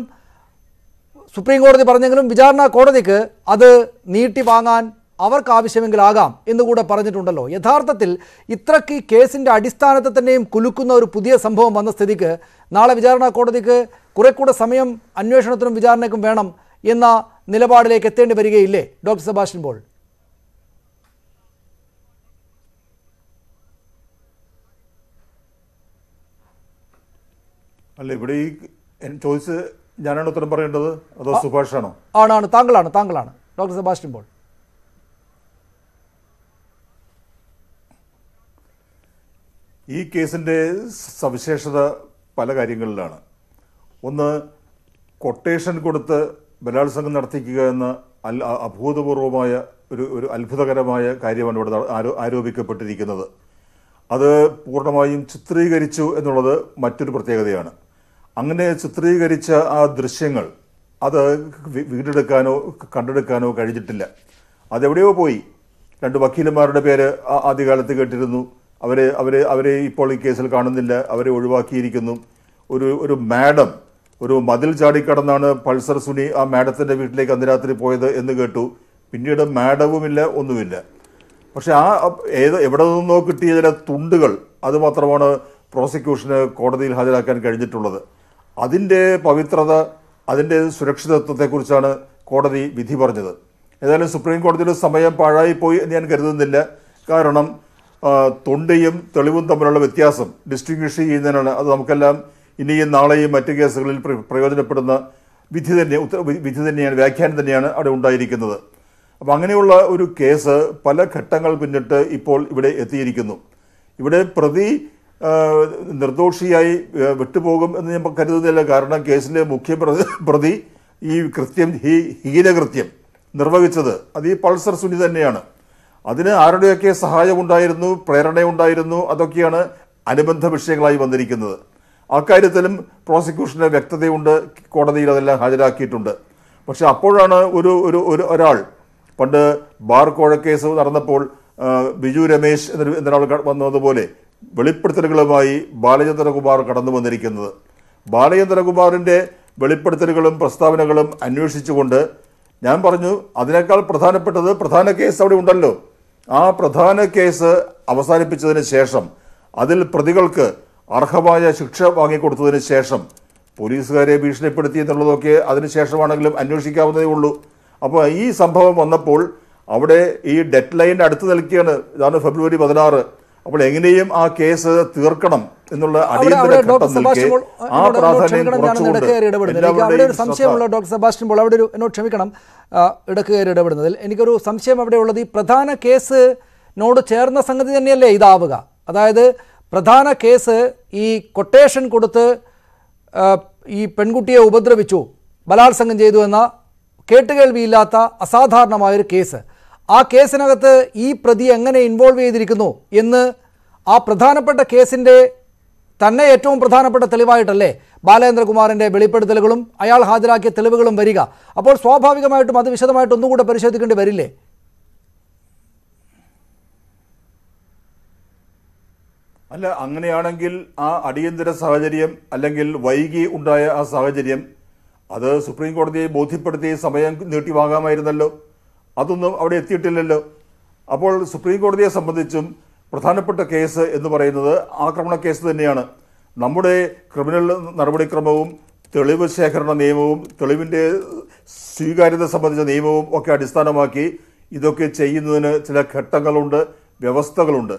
സുപ്രീം കോടതി പറഞ്ഞെങ്കിലും വിചാരണ കോടതിക്ക് അത് നീട്ടി വാങ്ങാൻ അവർക്ക് ആവശ്യമെങ്കിലാകാം എന്നുകൂടെ പറഞ്ഞിട്ടുണ്ടല്ലോ. യഥാർത്ഥത്തിൽ ഇത്രയ്ക്ക് കേസിന്റെ അടിസ്ഥാനത്തിൽ തന്നെയും കുലുക്കുന്ന ഒരു പുതിയ സംഭവം വന്ന സ്ഥിതിക്ക് നാളെ വിചാരണ കോടതിക്ക് കുറെ കൂടെ സമയം അന്വേഷണത്തിനും വിചാരണയ്ക്കും വേണം എന്ന നിലപാടിലേക്ക് എത്തേണ്ടി വരികയില്ലേ ഡോക്ടർ സെബാസ്റ്റ്യൻ ബോൾ അല്ല ഇവിടെ ഈ ചോദിച്ച് ഞാനാണ് ഉത്തരം പറയേണ്ടത്? അതോ സുഭാഷാണോ? ആണാണ് താങ്കളാണ് താങ്കളാണ്. Doctor Sebastian Paul. ഈ കേസിന്റെ സവിശേഷത പല കാര്യങ്ങളിലാണ്. ഒന്ന് കൊട്ടേഷൻ കൊടുത്ത് ബലാത്സംഗം നടത്തിക്കുക എന്ന അൽ അഭൂതപൂർവമായ ഒരു ഒരു അത്ഭുതകരമായ കാര്യമാണ് ഇവിടെ ആരോ- ആരോപിക്കപ്പെട്ടിരിക്കുന്നത്. അത് പൂർണമായും ചിത്രീകരിച്ചു എന്നുള്ളത് മറ്റൊരു പ്രത്യേകതയാണ്. അങ്ങനെ ചിത്രീകരിച്ച ആ ദൃശ്യങ്ങൾ അത് വീണ്ടെടുക്കാനോ കണ്ടെടുക്കാനോ കഴിഞ്ഞിട്ടില്ല. അതെവിടെയോ പോയി. രണ്ട് വക്കീലന്മാരുടെ പേര് ആദ്യകാലത്ത് കേട്ടിരുന്നു. അവരെ അവരെ അവരെ ഇപ്പോൾ ഈ കേസിൽ കാണുന്നില്ല. അവരെ ഒഴിവാക്കിയിരിക്കുന്നു. ഒരു ഒരു മാഡം ഒരു മതിൽ ചാടിക്കടന്നാണ് പൾസർ സുനി ആ മാഡത്തിന്റെ വീട്ടിലേക്ക് അന്ന് രാത്രി പോയത് എന്ന് കേട്ടു. പിന്നീട് മാഡവുമില്ല ഒന്നുമില്ല. പക്ഷേ ആ ഏത് എവിടെ നിന്നോ കിട്ടിയ ചില തുണ്ടുകൾ അത് മാത്രമാണ് പ്രോസിക്യൂഷന് കോടതിയിൽ ഹാജരാക്കാൻ കഴിഞ്ഞിട്ടുള്ളത്. അതിന്റെ പവിത്രത അതിന്റെ സുരക്ഷിതത്വത്തെക്കുറിച്ചാണ് കോടതി വിധി പറഞ്ഞത്. ഏതായാലും സുപ്രീം കോടതിയുടെ സമയം പാഴായിപ്പോയി എന്ന് ഞാൻ കരുതുന്നില്ല. കാരണം തൊണ്ടിയും തെളിവും തമ്മിലുള്ള വ്യത്യാസം ഡിസ്റ്റിങ്വിഷ് ചെയ്യുന്നതിനാണ്. അത് നമുക്കെല്ലാം ഇനിയും നാളെയും മറ്റു കേസുകളിൽ പ്രയോജനപ്പെടുന്ന വിധി തന്നെ വിധി തന്നെയാണ് വ്യാഖ്യാനം തന്നെയാണ് അവിടെ ഉണ്ടായിരിക്കുന്നത്. അപ്പോൾ അങ്ങനെയുള്ള ഒരു കേസ് പല ഘട്ടങ്ങൾ പിന്നിട്ട് ഇപ്പോൾ ഇവിടെ എത്തിയിരിക്കുന്നു. ഇവിടെ പ്രതി നിർദോഷിയായി വിട്ടുപോകും എന്ന് ഞാൻ കരുതുന്നില്ല കാരണം കേസിലെ മുഖ്യ പ്രതി ഈ കൃത്യം ഈ ഹീനകൃത്യം നിർവഹിച്ചത്. അത് ഈ പൾസർ സുനി തന്നെയാണ്. അതിന് ആരുടെയൊക്കെ സഹായമുണ്ടായിരുന്നു പ്രേരണയുണ്ടായിരുന്നു അതൊക്കെയാണ് അനുബന്ധ വിഷയങ്ങളായി വന്നിരിക്കുന്നത്. അക്കാര്യത്തിലും പ്രോസിക്യൂഷന് വ്യക്തതയുണ്ട് കോടതിയിൽ അതെല്ലാം ഹാജരാക്കിയിട്ടുണ്ട്. പക്ഷെ അപ്പോഴാണ് ഒരു ഒരു ഒരു ഒരാൾ പണ്ട് ബാർ കോഴക്കേസ് നടന്നപ്പോൾ ബിജു രമേശ് എന്നൊരു എന്നൊരാൾ വന്നതുപോലെ വെളിപ്പെടുത്തലുകളുമായി ബാലചന്ദ്രകുമാർ കടന്നു വന്നിരിക്കുന്നത്. ബാലചന്ദ്രകുമാറിന്റെ വെളിപ്പെടുത്തലുകളും പ്രസ്താവനകളും അന്വേഷിച്ചുകൊണ്ട് ഞാൻ പറഞ്ഞു അതിനേക്കാൾ പ്രധാനപ്പെട്ടത് പ്രധാന കേസ് അവിടെ ഉണ്ടല്ലോ. ആ പ്രധാന കേസ് അവസാനിപ്പിച്ചതിന് ശേഷം അതിൽ പ്രതികൾക്ക് അർഹമായ ശിക്ഷ വാങ്ങിക്കൊടുത്തതിന് ശേഷം പോലീസുകാരെ ഭീഷണിപ്പെടുത്തി എന്നുള്ളതൊക്കെ അതിനുശേഷമാണെങ്കിലും അന്വേഷിക്കാവുന്നതേ ഉള്ളൂ. അപ്പോൾ ഈ സംഭവം വന്നപ്പോൾ അവിടെ ഈ ഡെഡ് ലൈൻ അടുത്ത് നിൽക്കുകയാണ്. ഇതാണ് ഫെബ്രുവരി പതിനാറ്. അപ്പോൾ എങ്ങനെയും ആ കേസ് തീർക്കണം എന്നുള്ള അടിയന്തര ഘട്ടം നിൽക്കെ ആ പ്രാധാന്യം കുറച്ചുകൊണ്ട് സംശയമുള്ള ഡോക്ടർ സെബാസ്റ്റ്യൻ പോൾ അവിടെ ഒരു എന്നോട് ക്ഷമിക്കണം. ഇടയ്ക്ക് കയറി ഇടപെടുന്നതിൽ എനിക്കൊരു സംശയം അവിടെ ഉള്ളത് ഈ പ്രധാന കേസിനോട് ചേർന്ന സംഗതി തന്നെയല്ലേ ഇതാവുക? അതായത് പ്രധാന കേസ് ഈ കൊട്ടേഷൻ കൊടുത്ത് ഈ പെൺകുട്ടിയെ ഉപദ്രവിച്ചു ബലാത്സംഗം ചെയ്തു എന്ന കേട്ടുകേൾവിയില്ലാത്ത അസാധാരണമായൊരു കേസ്. ആ കേസിനകത്ത് ഈ പ്രതി എങ്ങനെ ഇൻവോൾവ് ചെയ്തിരിക്കുന്നു എന്ന് ആ പ്രധാനപ്പെട്ട കേസിന്റെ തന്നെ ഏറ്റവും പ്രധാനപ്പെട്ട തെളിവായിട്ടല്ലേ ബാലേന്ദ്രകുമാറിന്റെ വെളിപ്പെടുത്തലുകളും അയാൾ ഹാജരാക്കിയ തെളിവുകളും വരിക. അപ്പോൾ സ്വാഭാവികമായിട്ടും അത് വിശദമായിട്ട് ഒന്നുകൂടെ പരിശോധിക്കേണ്ടി വരില്ലേ? അല്ല അങ്ങനെയാണെങ്കിൽ ആ അടിയന്തര സാഹചര്യം അല്ലെങ്കിൽ വൈകി ഉണ്ടായ ആ സാഹചര്യം അത് സുപ്രീം കോടതിയെ ബോധ്യപ്പെടുത്തി സമയം നീട്ടി വാങ്ങാമായിരുന്നല്ലോ അതൊന്നും അവിടെ എത്തിയിട്ടില്ലല്ലോ. അപ്പോൾ സുപ്രീം കോടതിയെ സംബന്ധിച്ചും പ്രധാനപ്പെട്ട കേസ് എന്ന് പറയുന്നത് ആക്രമണ കേസ് തന്നെയാണ്. നമ്മുടെ ക്രിമിനൽ നടപടിക്രമവും തെളിവ് ശേഖരണ നിയമവും തെളിവിന്റെ സ്വീകാര്യത സംബന്ധിച്ച നിയമവും ഒക്കെ അടിസ്ഥാനമാക്കി ഇതൊക്കെ ചെയ്യുന്നതിന് ചില ഘട്ടങ്ങളുണ്ട് വ്യവസ്ഥകളുണ്ട്.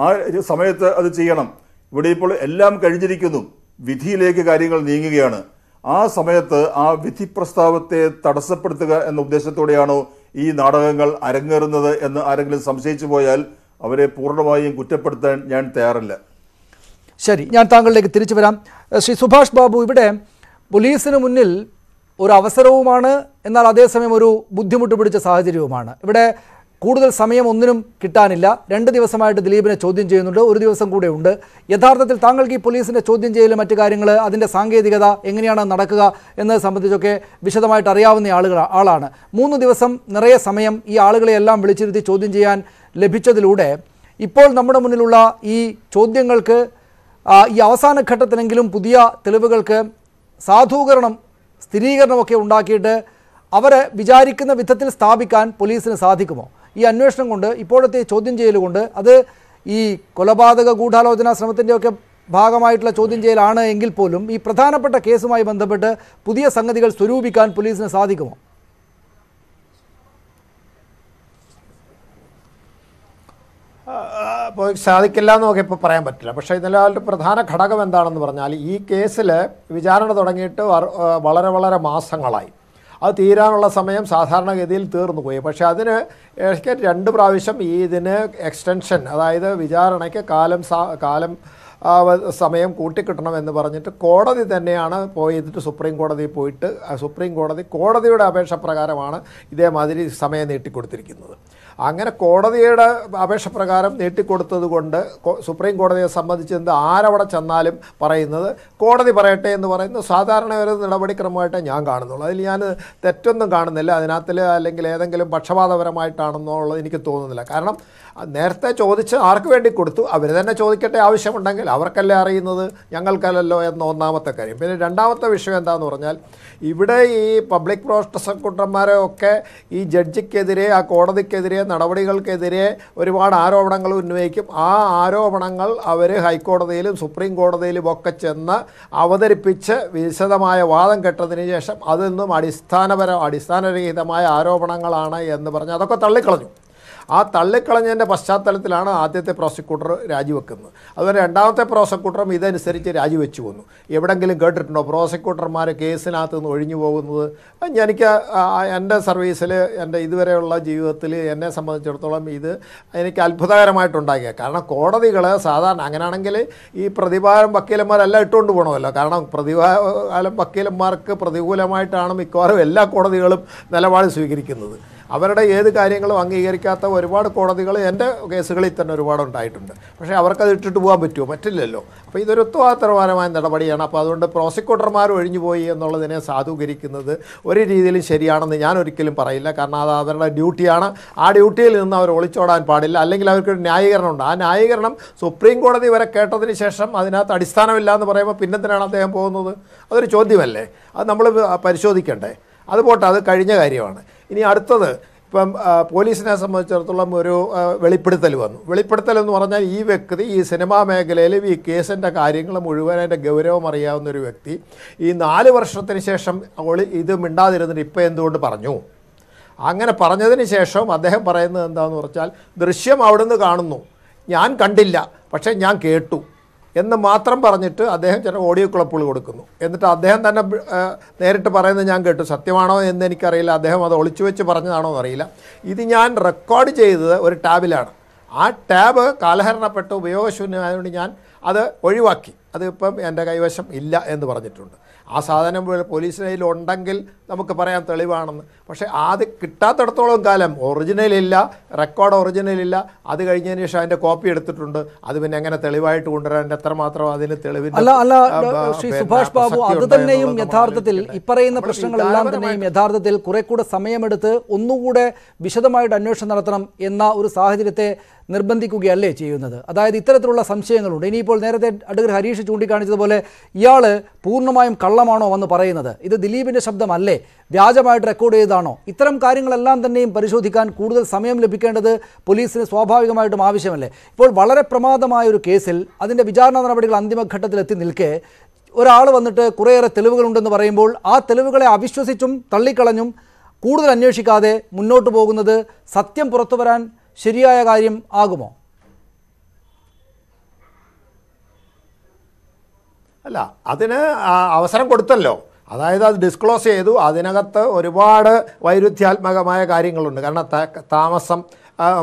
ആ സമയത്ത് അത് ചെയ്യണം. ഇവിടെ ഇപ്പോൾ എല്ലാം കഴിഞ്ഞിരിക്കുന്നു. വിധിയിലേക്ക് കാര്യങ്ങൾ നീങ്ങുകയാണ്. ആ സമയത്ത് ആ വിധി പ്രസ്താവത്തെ തടസ്സപ്പെടുത്തുക എന്ന ഉദ്ദേശത്തോടെയാണോ ഈ നാടകങ്ങൾ അരങ്ങേറുന്നത് എന്ന് ആരെങ്കിലും സംശയിച്ചു പോയാൽ അവരെ പൂർണമായും കുറ്റപ്പെടുത്താൻ ഞാൻ തയ്യാറില്ല. ശരി ഞാൻ താങ്കളിലേക്ക് തിരിച്ചു വരാം. ശ്രീ സുഭാഷ് ബാബു ഇവിടെ പോലീസിന് മുന്നിൽ ഒരു അവസരവുമാണ് എന്നാൽ അതേസമയം ഒരു ബുദ്ധിമുട്ട് പിടിച്ച സാഹചര്യവുമാണ്. ഇവിടെ കൂടുതൽ സമയം ഒന്നിനും കിട്ടാനില്ല. രണ്ട് ദിവസമായിട്ട് ദിലീപിനെ ചോദ്യം ചെയ്യുന്നുണ്ട്. ഒരു ദിവസം കൂടെ ഉണ്ട്. യഥാർത്ഥത്തിൽ താങ്കൾക്ക് ഈ പോലീസിന്റെ ചോദ്യം ചെയ്യലും മറ്റു കാര്യങ്ങൾ അതിന്റെ സാങ്കേതികത എങ്ങനെയാണ് നടക്കുക എന്നത് സംബന്ധിച്ചൊക്കെ വിശദമായിട്ട് അറിയാവുന്ന ആളുകൾ ആളാണ്. മൂന്ന് ദിവസം നിറയെ സമയം ഈ ആളുകളെയെല്ലാം വിളിച്ചിരുത്തി ചോദ്യം ചെയ്യാൻ ലഭിച്ചതിലൂടെ ഇപ്പോൾ നമ്മുടെ മുന്നിലുള്ള ഈ ചോദ്യങ്ങൾക്ക് ഈ അവസാന ഘട്ടത്തിലെങ്കിലും പുതിയ തെളിവുകൾക്ക് സാധൂകരണം സ്ഥിരീകരണമൊക്കെ ഉണ്ടാക്കിയിട്ട് അവരെ വിചാരിക്കുന്ന വിധത്തിൽ സ്ഥാപിക്കാൻ പോലീസിന് സാധിക്കുമോ? ഈ അന്വേഷണം കൊണ്ട് ഇപ്പോഴത്തെ ചോദ്യം ചെയ്യൽ കൊണ്ട് അത് ഈ കൊലപാതക ഗൂഢാലോചന ശ്രമത്തിന്റെയൊക്കെ ഭാഗമായിട്ടുള്ള ചോദ്യം ചെയ്യലാണ് എങ്കിൽ പോലും ഈ പ്രധാനപ്പെട്ട കേസുമായി ബന്ധപ്പെട്ട് പുതിയ സംഗതികൾ സ്വരൂപിക്കാൻ പോലീസിന് സാധിക്കുമോ? സാധിക്കില്ല എന്ന് നമുക്ക് ഇപ്പോൾ പറയാൻ പറ്റില്ല. പക്ഷേ ഇതിലെ പ്രധാന ഘടകം എന്താണെന്ന് പറഞ്ഞാൽ ഈ കേസിൽ വിചാരണ തുടങ്ങിയിട്ട് വളരെ വളരെ മാസങ്ങളായി. അത് തീരാനുള്ള സമയം സാധാരണഗതിയിൽ തീർന്നു പോയി പക്ഷേ അതിന് രണ്ട് പ്രാവശ്യം ഈ ഇതിന് എക്സ്റ്റൻഷൻ അതായത് വിചാരണയ്ക്ക് കാലം കാലം സമയം കൂട്ടിക്കിട്ടണം എന്ന് പറഞ്ഞിട്ട് കോടതി തന്നെയാണ് പോയിട്ട് സുപ്രീം കോടതി പോയിട്ട് സുപ്രീം കോടതി കോടതിയുടെ അപേക്ഷ പ്രകാരമാണ് ഇതേമാതിരി സമയം നീട്ടിക്കൊടുത്തിരിക്കുന്നത്. അങ്ങനെ കോടതിയുടെ അപേക്ഷ പ്രകാരം നീട്ടിക്കൊടുത്തത് കൊണ്ട് സുപ്രീം കോടതിയെ സംബന്ധിച്ച് എന്ത് ആരവിടെ ചെന്നാലും പറയുന്നത് കോടതി പറയട്ടെ എന്ന് പറയുന്നത് സാധാരണ ഒരു നടപടിക്രമമായിട്ടേ ഞാൻ കാണുന്നുള്ളൂ. അതിൽ ഞാൻ തെറ്റൊന്നും കാണുന്നില്ല. അതിനകത്തിൽ അല്ലെങ്കിൽ ഏതെങ്കിലും പക്ഷപാതപരമായിട്ടാണെന്നുള്ളത് എനിക്ക് തോന്നുന്നില്ല. കാരണം നേരത്തെ ചോദിച്ച് ആർക്ക് വേണ്ടി കൊടുത്തു? അവർ തന്നെ ചോദിക്കട്ടെ ആവശ്യമുണ്ടെങ്കിൽ അവർക്കല്ലേ അറിയുന്നത്? ഞങ്ങൾക്കല്ലല്ലോ എന്ന ഒന്നാമത്തെ കാര്യം. പിന്നെ രണ്ടാമത്തെ വിഷയം എന്താണെന്ന് പറഞ്ഞാൽ ഇവിടെ ഈ പബ്ലിക് പ്രോസിക്യൂട്ടർമാരെ ഒക്കെ ഈ ജഡ്ജിക്കെതിരെ ആ കോടതിക്കെതിരെ നടപടികൾക്കെതിരെ ഒരുപാട് ആരോപണങ്ങൾ ഉന്നയിക്കും. ആ ആരോപണങ്ങൾ അവർ ഹൈക്കോടതിയിലും സുപ്രീം കോടതിയിലും ഒക്കെ ചെന്ന് അവതരിപ്പിച്ച് വിശദമായ വാദം കെട്ടതിന് ശേഷം അതിൽ നിന്നും അടിസ്ഥാനപര അടിസ്ഥാനരഹിതമായ ആരോപണങ്ങളാണ് എന്ന് പറഞ്ഞ് അതൊക്കെ തള്ളിക്കളഞ്ഞു. ആ തള്ളിക്കളഞ്ഞതിന്റെ പശ്ചാത്തലത്തിലാണ് ആദ്യത്തെ പ്രോസിക്യൂട്ടർ രാജിവെക്കുന്നത്. അതുപോലെ രണ്ടാമത്തെ പ്രോസിക്യൂട്ടറും ഇതനുസരിച്ച് രാജിവെച്ചു വന്നു. എവിടെങ്കിലും കേട്ടിട്ടുണ്ടോ? പ്രോസിക്യൂട്ടർമാർ കേസിനകത്ത് നിന്ന് ഒഴിഞ്ഞു പോകുന്നത്? എനിക്ക് എന്റെ സർവീസിൽ എന്റെ ഇതുവരെയുള്ള ജീവിതത്തിൽ എന്നെ സംബന്ധിച്ചിടത്തോളം ഇത് എനിക്ക് അത്ഭുതകരമായിട്ടുണ്ടാക്കിയ കാരണം കോടതികൾ സാധാരണ അങ്ങനെയാണെങ്കിൽ ഈ പ്രതിഭാരം വക്കീലന്മാരെല്ലാം ഇട്ടുകൊണ്ട് പോകണമല്ലോ കാരണം പ്രതിഭാരം വക്കീലന്മാർക്ക് പ്രതികൂലമായിട്ടാണ് മിക്കവാറും എല്ലാ കോടതികളും നിലപാട് സ്വീകരിക്കുന്നത്. അവരുടെ ഏത് കാര്യങ്ങളും അംഗീകരിക്കാത്ത ഒരുപാട് കോടതികൾ എന്റെ കേസുകളിൽ തന്നെ ഒരുപാട് ഉണ്ടായിട്ടുണ്ട്. പക്ഷേ അവർക്കത് ഇട്ടിട്ട് പോകാൻ പറ്റുമോ? പറ്റില്ലല്ലോ. അപ്പോൾ ഇതൊരു ഉത്തരവാദിത്തരപരമായ നടപടിയാണ്. അപ്പോൾ അതുകൊണ്ട് പ്രോസിക്യൂട്ടർമാർ ഒഴിഞ്ഞു പോയി എന്നുള്ളതിനെ സാധൂകരിക്കുന്നത് ഒരു രീതിയിലും ശരിയാണെന്ന് ഞാൻ ഒരിക്കലും പറയില്ല. കാരണം അത് അവരുടെ ഡ്യൂട്ടിയാണ്. ആ ഡ്യൂട്ടിയിൽ നിന്ന് അവർ ഒളിച്ചോടാൻ പാടില്ല. അല്ലെങ്കിൽ അവർക്ക് അവർക്കൊരു ന്യായീകരണമുണ്ട്. ആ ന്യായീകരണം സുപ്രീം കോടതി വരെ കേട്ടതിന് ശേഷം അതിനകത്ത് അടിസ്ഥാനമില്ല എന്ന് പറയുമ്പോൾ പിന്നെന്തിനാണ് അദ്ദേഹം പോകുന്നത്? അതൊരു ചോദ്യമല്ലേ? അത് നമ്മൾ പരിശോധിക്കണ്ടേ? അത് അത് കഴിഞ്ഞ കാര്യമാണ്. ഇനി അടുത്തത് ഇപ്പം പോലീസിനെ സംബന്ധിച്ചിടത്തോളം ഒരു വെളിപ്പെടുത്തൽ വന്നു. വെളിപ്പെടുത്തൽ എന്ന് പറഞ്ഞാൽ ഈ വ്യക്തി ഈ സിനിമാ മേഖലയിൽ ഈ കേസിന്റെ കാര്യങ്ങൾ മുഴുവൻ അതിന്റെ ഗൗരവം അറിയാവുന്ന ഒരു വ്യക്തി ഈ നാല് വർഷത്തിന് ശേഷം ഒളി ഇത് മിണ്ടാതിരുന്നിട്ട് ഇപ്പം എന്തുകൊണ്ട് പറഞ്ഞു? അങ്ങനെ പറഞ്ഞതിന് ശേഷം അദ്ദേഹം പറയുന്നത് എന്താണെന്ന് പറഞ്ഞാൽ ദൃശ്യം അവിടുന്ന് കാണുന്നു. ഞാൻ കണ്ടില്ല പക്ഷേ ഞാൻ കേട്ടു. എന്ന് മാത്രം പറഞ്ഞിട്ട് അദ്ദേഹം ചില ഓഡിയോ ക്ലിപ്പുകൾ കൊടുക്കുന്നു. എന്നിട്ട് അദ്ദേഹം തന്നെ നേരിട്ട് പറയുന്നത് ഞാൻ കേട്ടു. സത്യമാണോ എന്ന് എനിക്കറിയില്ല. അദ്ദേഹം അത് ഒളിച്ചു വെച്ച് പറഞ്ഞതാണോ എന്നറിയില്ല. ഇത് ഞാൻ റെക്കോർഡ് ചെയ്തത് ഒരു ടാബിലാണ്. ആ ടാബ് കാലഹരണപ്പെട്ട് ഉപയോഗശൂന്യമായതുകൊണ്ട് ഞാൻ അത് ഒഴിവാക്കി. അത് ഇപ്പം എന്റെ കൈവശം ഇല്ല എന്ന് പറഞ്ഞിട്ടുണ്ട്. ആ സാധനം പോലീസിനുണ്ടെങ്കിൽ നമുക്ക് പറയാൻ തെളിവാണെന്ന്. പക്ഷേ അത് കിട്ടാത്തിടത്തോളം കാലം ഒറിജിനൽ ഇല്ല റെക്കോർഡ് ഒറിജിനൽ ഇല്ല അത് കഴിഞ്ഞതിന് ശേഷം അതിന്റെ കോപ്പി എടുത്തിട്ടുണ്ട്. അത് പിന്നെ എങ്ങനെ തെളിവായിട്ട് കൊണ്ടുവരാൻ എത്രമാത്രം അതിന് തെളിവ് അല്ല അല്ല ശ്രീ സുഭാഷ് ബാബു അത് തന്നെയും യഥാർത്ഥത്തിൽ ഈ ഇപ്പറയുന്ന നമ്മൾ പ്രശ്നങ്ങളെല്ലാം തന്നെയും യഥാർത്ഥത്തിൽ കുറെ കൂടെ സമയമെടുത്ത് ഒന്നുകൂടെ വിശദമായിട്ട് അന്വേഷണം നടത്തണം എന്ന ഒരു സാഹചര്യത്തെ നിർബന്ധിക്കുകയല്ലേ ചെയ്യുന്നത്? അതായത് ഇത്തരത്തിലുള്ള സംശയങ്ങളുണ്ട്. ഇനിയിപ്പോൾ നേരത്തെ അഡ്വക്കേറ്റ് ഹരീഷ് ചൂണ്ടിക്കാണിച്ചതുപോലെ ഇയാൾ പൂർണമായും കള്ളമാണോ എന്ന് പറയുന്നത്? ഇത് ദിലീപിന്റെ ശബ്ദമല്ലേ? വ്യാജമായിട്ട് റെക്കോർഡ് ചെയ്തതാണോ? ഇത്തരം കാര്യങ്ങളെല്ലാം തന്നെയും പരിശോധിക്കാൻ കൂടുതൽ സമയം ലഭിക്കേണ്ടത് പോലീസിന് സ്വാഭാവികമായിട്ടും ആവശ്യമല്ലേ? ഇപ്പോൾ വളരെ പ്രമാദമായ ഒരു കേസിൽ അതിന്റെ വിചാരണ നടപടികൾ അന്തിമഘട്ടത്തിലെത്തി നിൽക്കെ ഒരാൾ വന്നിട്ട് കുറേയേറെ തെളിവുകളുണ്ടെന്ന് പറയുമ്പോൾ ആ തെളിവുകളെ അവിശ്വസിച്ചും തള്ളിക്കളഞ്ഞും കൂടുതൽ അന്വേഷിക്കാതെ മുന്നോട്ട് പോകുന്നത് സത്യം പുറത്തു വരാൻ ശരിയായ കാര്യം ആകുമോ? അല്ല അതിന് അവസരം കൊടുത്തല്ലോ. അതായത് അത് ഡിസ്ക്ലോസ് ചെയ്തു. അതിനകത്ത് ഒരുപാട് വൈരുദ്ധ്യാത്മകമായ കാര്യങ്ങളുണ്ട്. കാരണം താമസം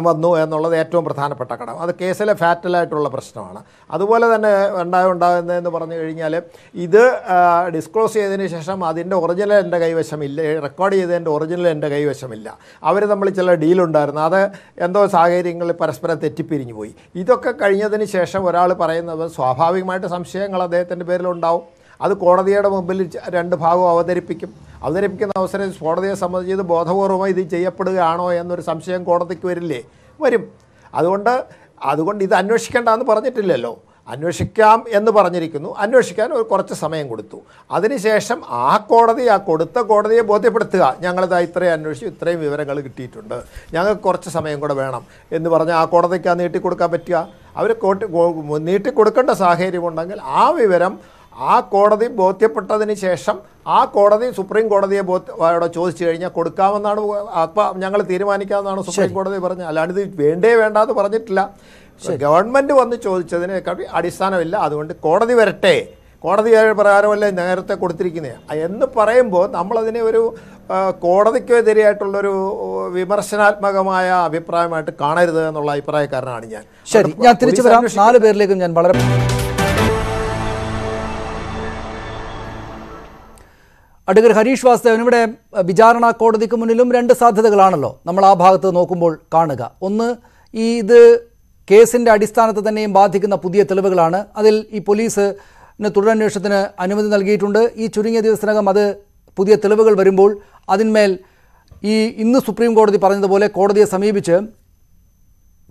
വന്നു എന്നുള്ളത് ഏറ്റവും പ്രധാനപ്പെട്ട ഘടകം. അത് കേസിലെ ഫാറ്റലായിട്ടുള്ള പ്രശ്നമാണ്. അതുപോലെ തന്നെ ഉണ്ടായ ഉണ്ടാകുന്നതെന്ന് പറഞ്ഞു കഴിഞ്ഞാൽ ഇത് ഡിസ്ക്ലോസ് ചെയ്തതിന് ശേഷം അതിന്റെ ഒറിജിനൽ എന്റെ കൈവശമില്ല. റെക്കോർഡ് ചെയ്തതിന്റെ ഒറിജിനൽ എന്റെ കൈവശമില്ല. അവർ നമ്മൾ ചില ഡീലുണ്ടായിരുന്നു അത് എന്തോ സാഹചര്യങ്ങളിൽ പരസ്പരം തെറ്റിപ്പിരിഞ്ഞു പോയി ഇതൊക്കെ കഴിഞ്ഞതിന് ശേഷം ഒരാൾ പറയുന്നത് സ്വാഭാവികമായിട്ട് സംശയങ്ങൾ അദ്ദേഹത്തിന്റെ പേരിലുണ്ടാവും. അത് കോടതിയുടെ മുമ്പിൽ രണ്ട് ഭാഗവും അവതരിപ്പിക്കും. അവതരിപ്പിക്കുന്ന അവസരം കോടതിയെ സംബന്ധിച്ച് ഇത് ബോധപൂർവമായി ഇത് ചെയ്യപ്പെടുകയാണോ എന്നൊരു സംശയം കോടതിക്ക് വരില്ലേ? വരും. അതുകൊണ്ട് അതുകൊണ്ട് ഇത് അന്വേഷിക്കേണ്ടെന്ന് പറഞ്ഞിട്ടില്ലല്ലോ. അന്വേഷിക്കാം എന്ന് പറഞ്ഞിരിക്കുന്നു. അന്വേഷിക്കാൻ ഒരു കുറച്ച് സമയം കൊടുത്തു. അതിനുശേഷം ആ കോടതി ആ കൊടുത്ത കോടതിയെ ബോധ്യപ്പെടുത്തുക. ഞങ്ങളിത് ഇത്രയും അന്വേഷിച്ചു ഇത്രയും വിവരങ്ങൾ കിട്ടിയിട്ടുണ്ട്. ഞങ്ങൾക്ക് കുറച്ച് സമയം കൂടെ വേണം എന്ന് പറഞ്ഞാൽ ആ കോടതിക്ക് ആ നീട്ടിക്കൊടുക്കാൻ പറ്റുക. അവർ നീട്ടിക്കൊടുക്കേണ്ട സാഹചര്യമുണ്ടെങ്കിൽ ആ വിവരം ആ കോടതി ബോധ്യപ്പെട്ടതിന് ശേഷം ആ കോടതി സുപ്രീം കോടതിയെ ബോധ്യ അവിടെ ചോദിച്ചു കഴിഞ്ഞാൽ കൊടുക്കാമെന്നാണ് അപ്പം ഞങ്ങൾ തീരുമാനിക്കാമെന്നാണ് സുപ്രീം കോടതി പറഞ്ഞത്. അല്ലാണ്ട് ഇത് വേണ്ടേ വേണ്ടാന്ന് പറഞ്ഞിട്ടില്ല. ഗവൺമെന്റ് വന്ന് ചോദിച്ചതിന് അടിസ്ഥാനമില്ല. അതുകൊണ്ട് കോടതി വരട്ടെ. കോടതി പ്രകാരമല്ലേ നേരത്തെ കൊടുത്തിരിക്കുന്നത് എന്ന് പറയുമ്പോൾ നമ്മളതിനെ ഒരു കോടതിക്കെതിരെയായിട്ടുള്ളൊരു വിമർശനാത്മകമായ അഭിപ്രായമായിട്ട് കാണരുത് എന്നുള്ള അഭിപ്രായക്കാരനാണ് ഞാൻ. ശരി. ഞാൻ തിരിച്ചു വരാം. നാല് പേരിലേക്കും ഞാൻ വളരെ അഡ്വക്കേറ്റ് ഹരീഷ് വാസ്തവൻ ഇവിടെ വിചാരണ കോടതിക്ക് മുന്നിലും രണ്ട് സാധ്യതകളാണല്ലോ. നമ്മൾ ആ ഭാഗത്ത് നോക്കുമ്പോൾ കാണുക. ഒന്ന് ഈ ഇത് കേസിന്റെ അടിസ്ഥാനത്തെ തന്നെയും ബാധിക്കുന്ന പുതിയ തെളിവുകളാണ്. അതിൽ ഈ പോലീസിന് തുടരന്വേഷണത്തിന് അനുമതി നൽകിയിട്ടുണ്ട്. ഈ ചുരുങ്ങിയ ദിവസത്തിനകം അത് പുതിയ തെളിവുകൾ വരുമ്പോൾ അതിന്മേൽ ഈ ഇന്ന് സുപ്രീം കോടതി പറഞ്ഞതുപോലെ കോടതിയെ സമീപിച്ച്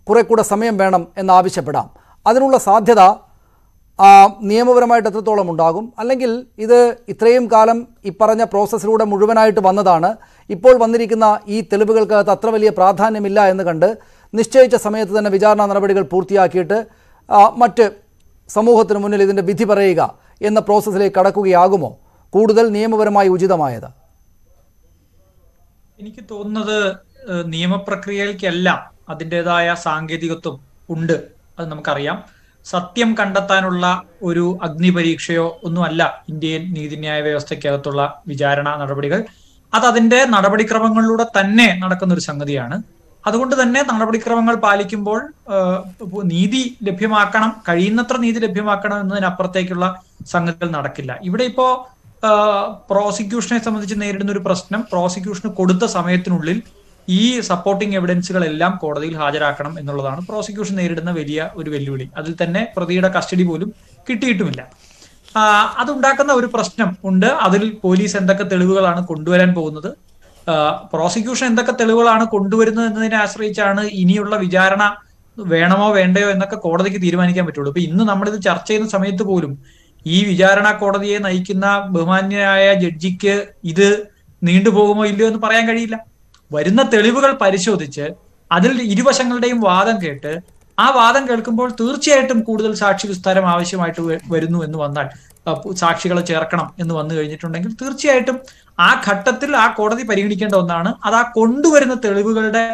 കുറെ കൂടെ സമയം വേണം എന്നാവശ്യപ്പെടാം അതിനുള്ള സാധ്യത നിയമപരമായിട്ട് എത്രത്തോളം ഉണ്ടാകും? അല്ലെങ്കിൽ ഇത് ഇത്രയും കാലം ഈ പറഞ്ഞ പ്രോസസ്സിലൂടെ മുഴുവനായിട്ട് വന്നതാണ്. ഇപ്പോൾ വന്നിരിക്കുന്ന ഈ തെളിവുകൾക്കകത്ത് അത്ര വലിയ പ്രാധാന്യമില്ല എന്ന് കണ്ട് നിശ്ചയിച്ച സമയത്ത് തന്നെ വിചാരണ നടപടികൾ പൂർത്തിയാക്കിയിട്ട് മറ്റ് സമൂഹത്തിന് മുന്നിൽ ഇതിന്റെ വിധി പറയുക എന്ന പ്രോസസ്സിലേക്ക് കടക്കുകയാകുമോ? കൂടുതൽ നിയമപരമായി ഉചിതമായത്? എനിക്ക് തോന്നുന്നത് നിയമപ്രക്രിയയ്ക്കെല്ലാം അതിന്റെതായ സാങ്കേതികത്വം ഉണ്ട്. അത് നമുക്കറിയാം. സത്യം കണ്ടെത്താനുള്ള ഒരു അഗ്നിപരീക്ഷയോ ഒന്നുമല്ല ഇന്ത്യൻ നീതിന്യായ വ്യവസ്ഥയ്ക്കകത്തുള്ള വിചാരണ നടപടികൾ. അത് അതിന്റെ നടപടിക്രമങ്ങളിലൂടെ തന്നെ നടക്കുന്ന ഒരു സംഗതിയാണ്. അതുകൊണ്ട് തന്നെ നടപടിക്രമങ്ങൾ പാലിക്കുമ്പോൾ നീതി ലഭ്യമാക്കണം കഴിയുന്നത്ര നീതി ലഭ്യമാക്കണം എന്നതിനപ്പുറത്തേക്കുള്ള സംഗതികൾ നടക്കില്ല. ഇവിടെ ഇപ്പോ പ്രോസിക്യൂഷനെ സംബന്ധിച്ച് നേരിടുന്ന ഒരു പ്രശ്നം പ്രോസിക്യൂഷന് കൊടുത്ത സമയത്തിനുള്ളിൽ ഈ സപ്പോർട്ടിംഗ് എവിഡൻസുകളെല്ലാം കോടതിയിൽ ഹാജരാക്കണം എന്നുള്ളതാണ്. പ്രോസിക്യൂഷൻ നേരിടുന്ന വലിയ ഒരു വെല്ലുവിളി. അതിൽ തന്നെ പ്രതിയുടെ കസ്റ്റഡി പോലും കിട്ടിയിട്ടുമില്ല. അതുണ്ടാക്കുന്ന ഒരു പ്രശ്നം ഉണ്ട്. അതിൽ പോലീസ് എന്തൊക്കെ തെളിവുകളാണ് കൊണ്ടുവരാൻ പോകുന്നത്? പ്രോസിക്യൂഷൻ എന്തൊക്കെ തെളിവുകളാണ് കൊണ്ടുവരുന്നത് എന്നതിനെ ആശ്രയിച്ചാണ് ഇനിയുള്ള വിചാരണ വേണമോ വേണ്ടയോ എന്നൊക്കെ കോടതിക്ക് തീരുമാനിക്കാൻ പറ്റുള്ളൂ. ഇപ്പൊ ഇന്ന് നമ്മളിത് ചർച്ച ചെയ്യുന്ന സമയത്ത് പോലും ഈ വിചാരണ കോടതിയെ നയിക്കുന്ന ബഹുമാന്യനായ ജഡ്ജിക്ക് ഇത് നീണ്ടുപോകുമോ ഇല്ലയോ എന്ന് പറയാൻ കഴിയില്ല. വരുന്ന തെളിവുകൾ പരിശോധിച്ച് അതിൽ ഇരുവശങ്ങളുടെയും വാദം കേട്ട് ആ വാദം കേൾക്കുമ്പോൾ തീർച്ചയായിട്ടും കൂടുതൽ സാക്ഷി വിസ്താരം ആവശ്യമായിട്ട് വരുന്നു എന്ന് വന്നാൽ സാക്ഷികളെ ചേർക്കണം എന്ന് വന്നു കഴിഞ്ഞിട്ടുണ്ടെങ്കിൽ തീർച്ചയായിട്ടും ആ ഘട്ടത്തിൽ ആ കോടതി പരിഗണിക്കേണ്ട ഒന്നാണ്. അത് ആ കൊണ്ടുവരുന്ന തെളിവുകളുടെ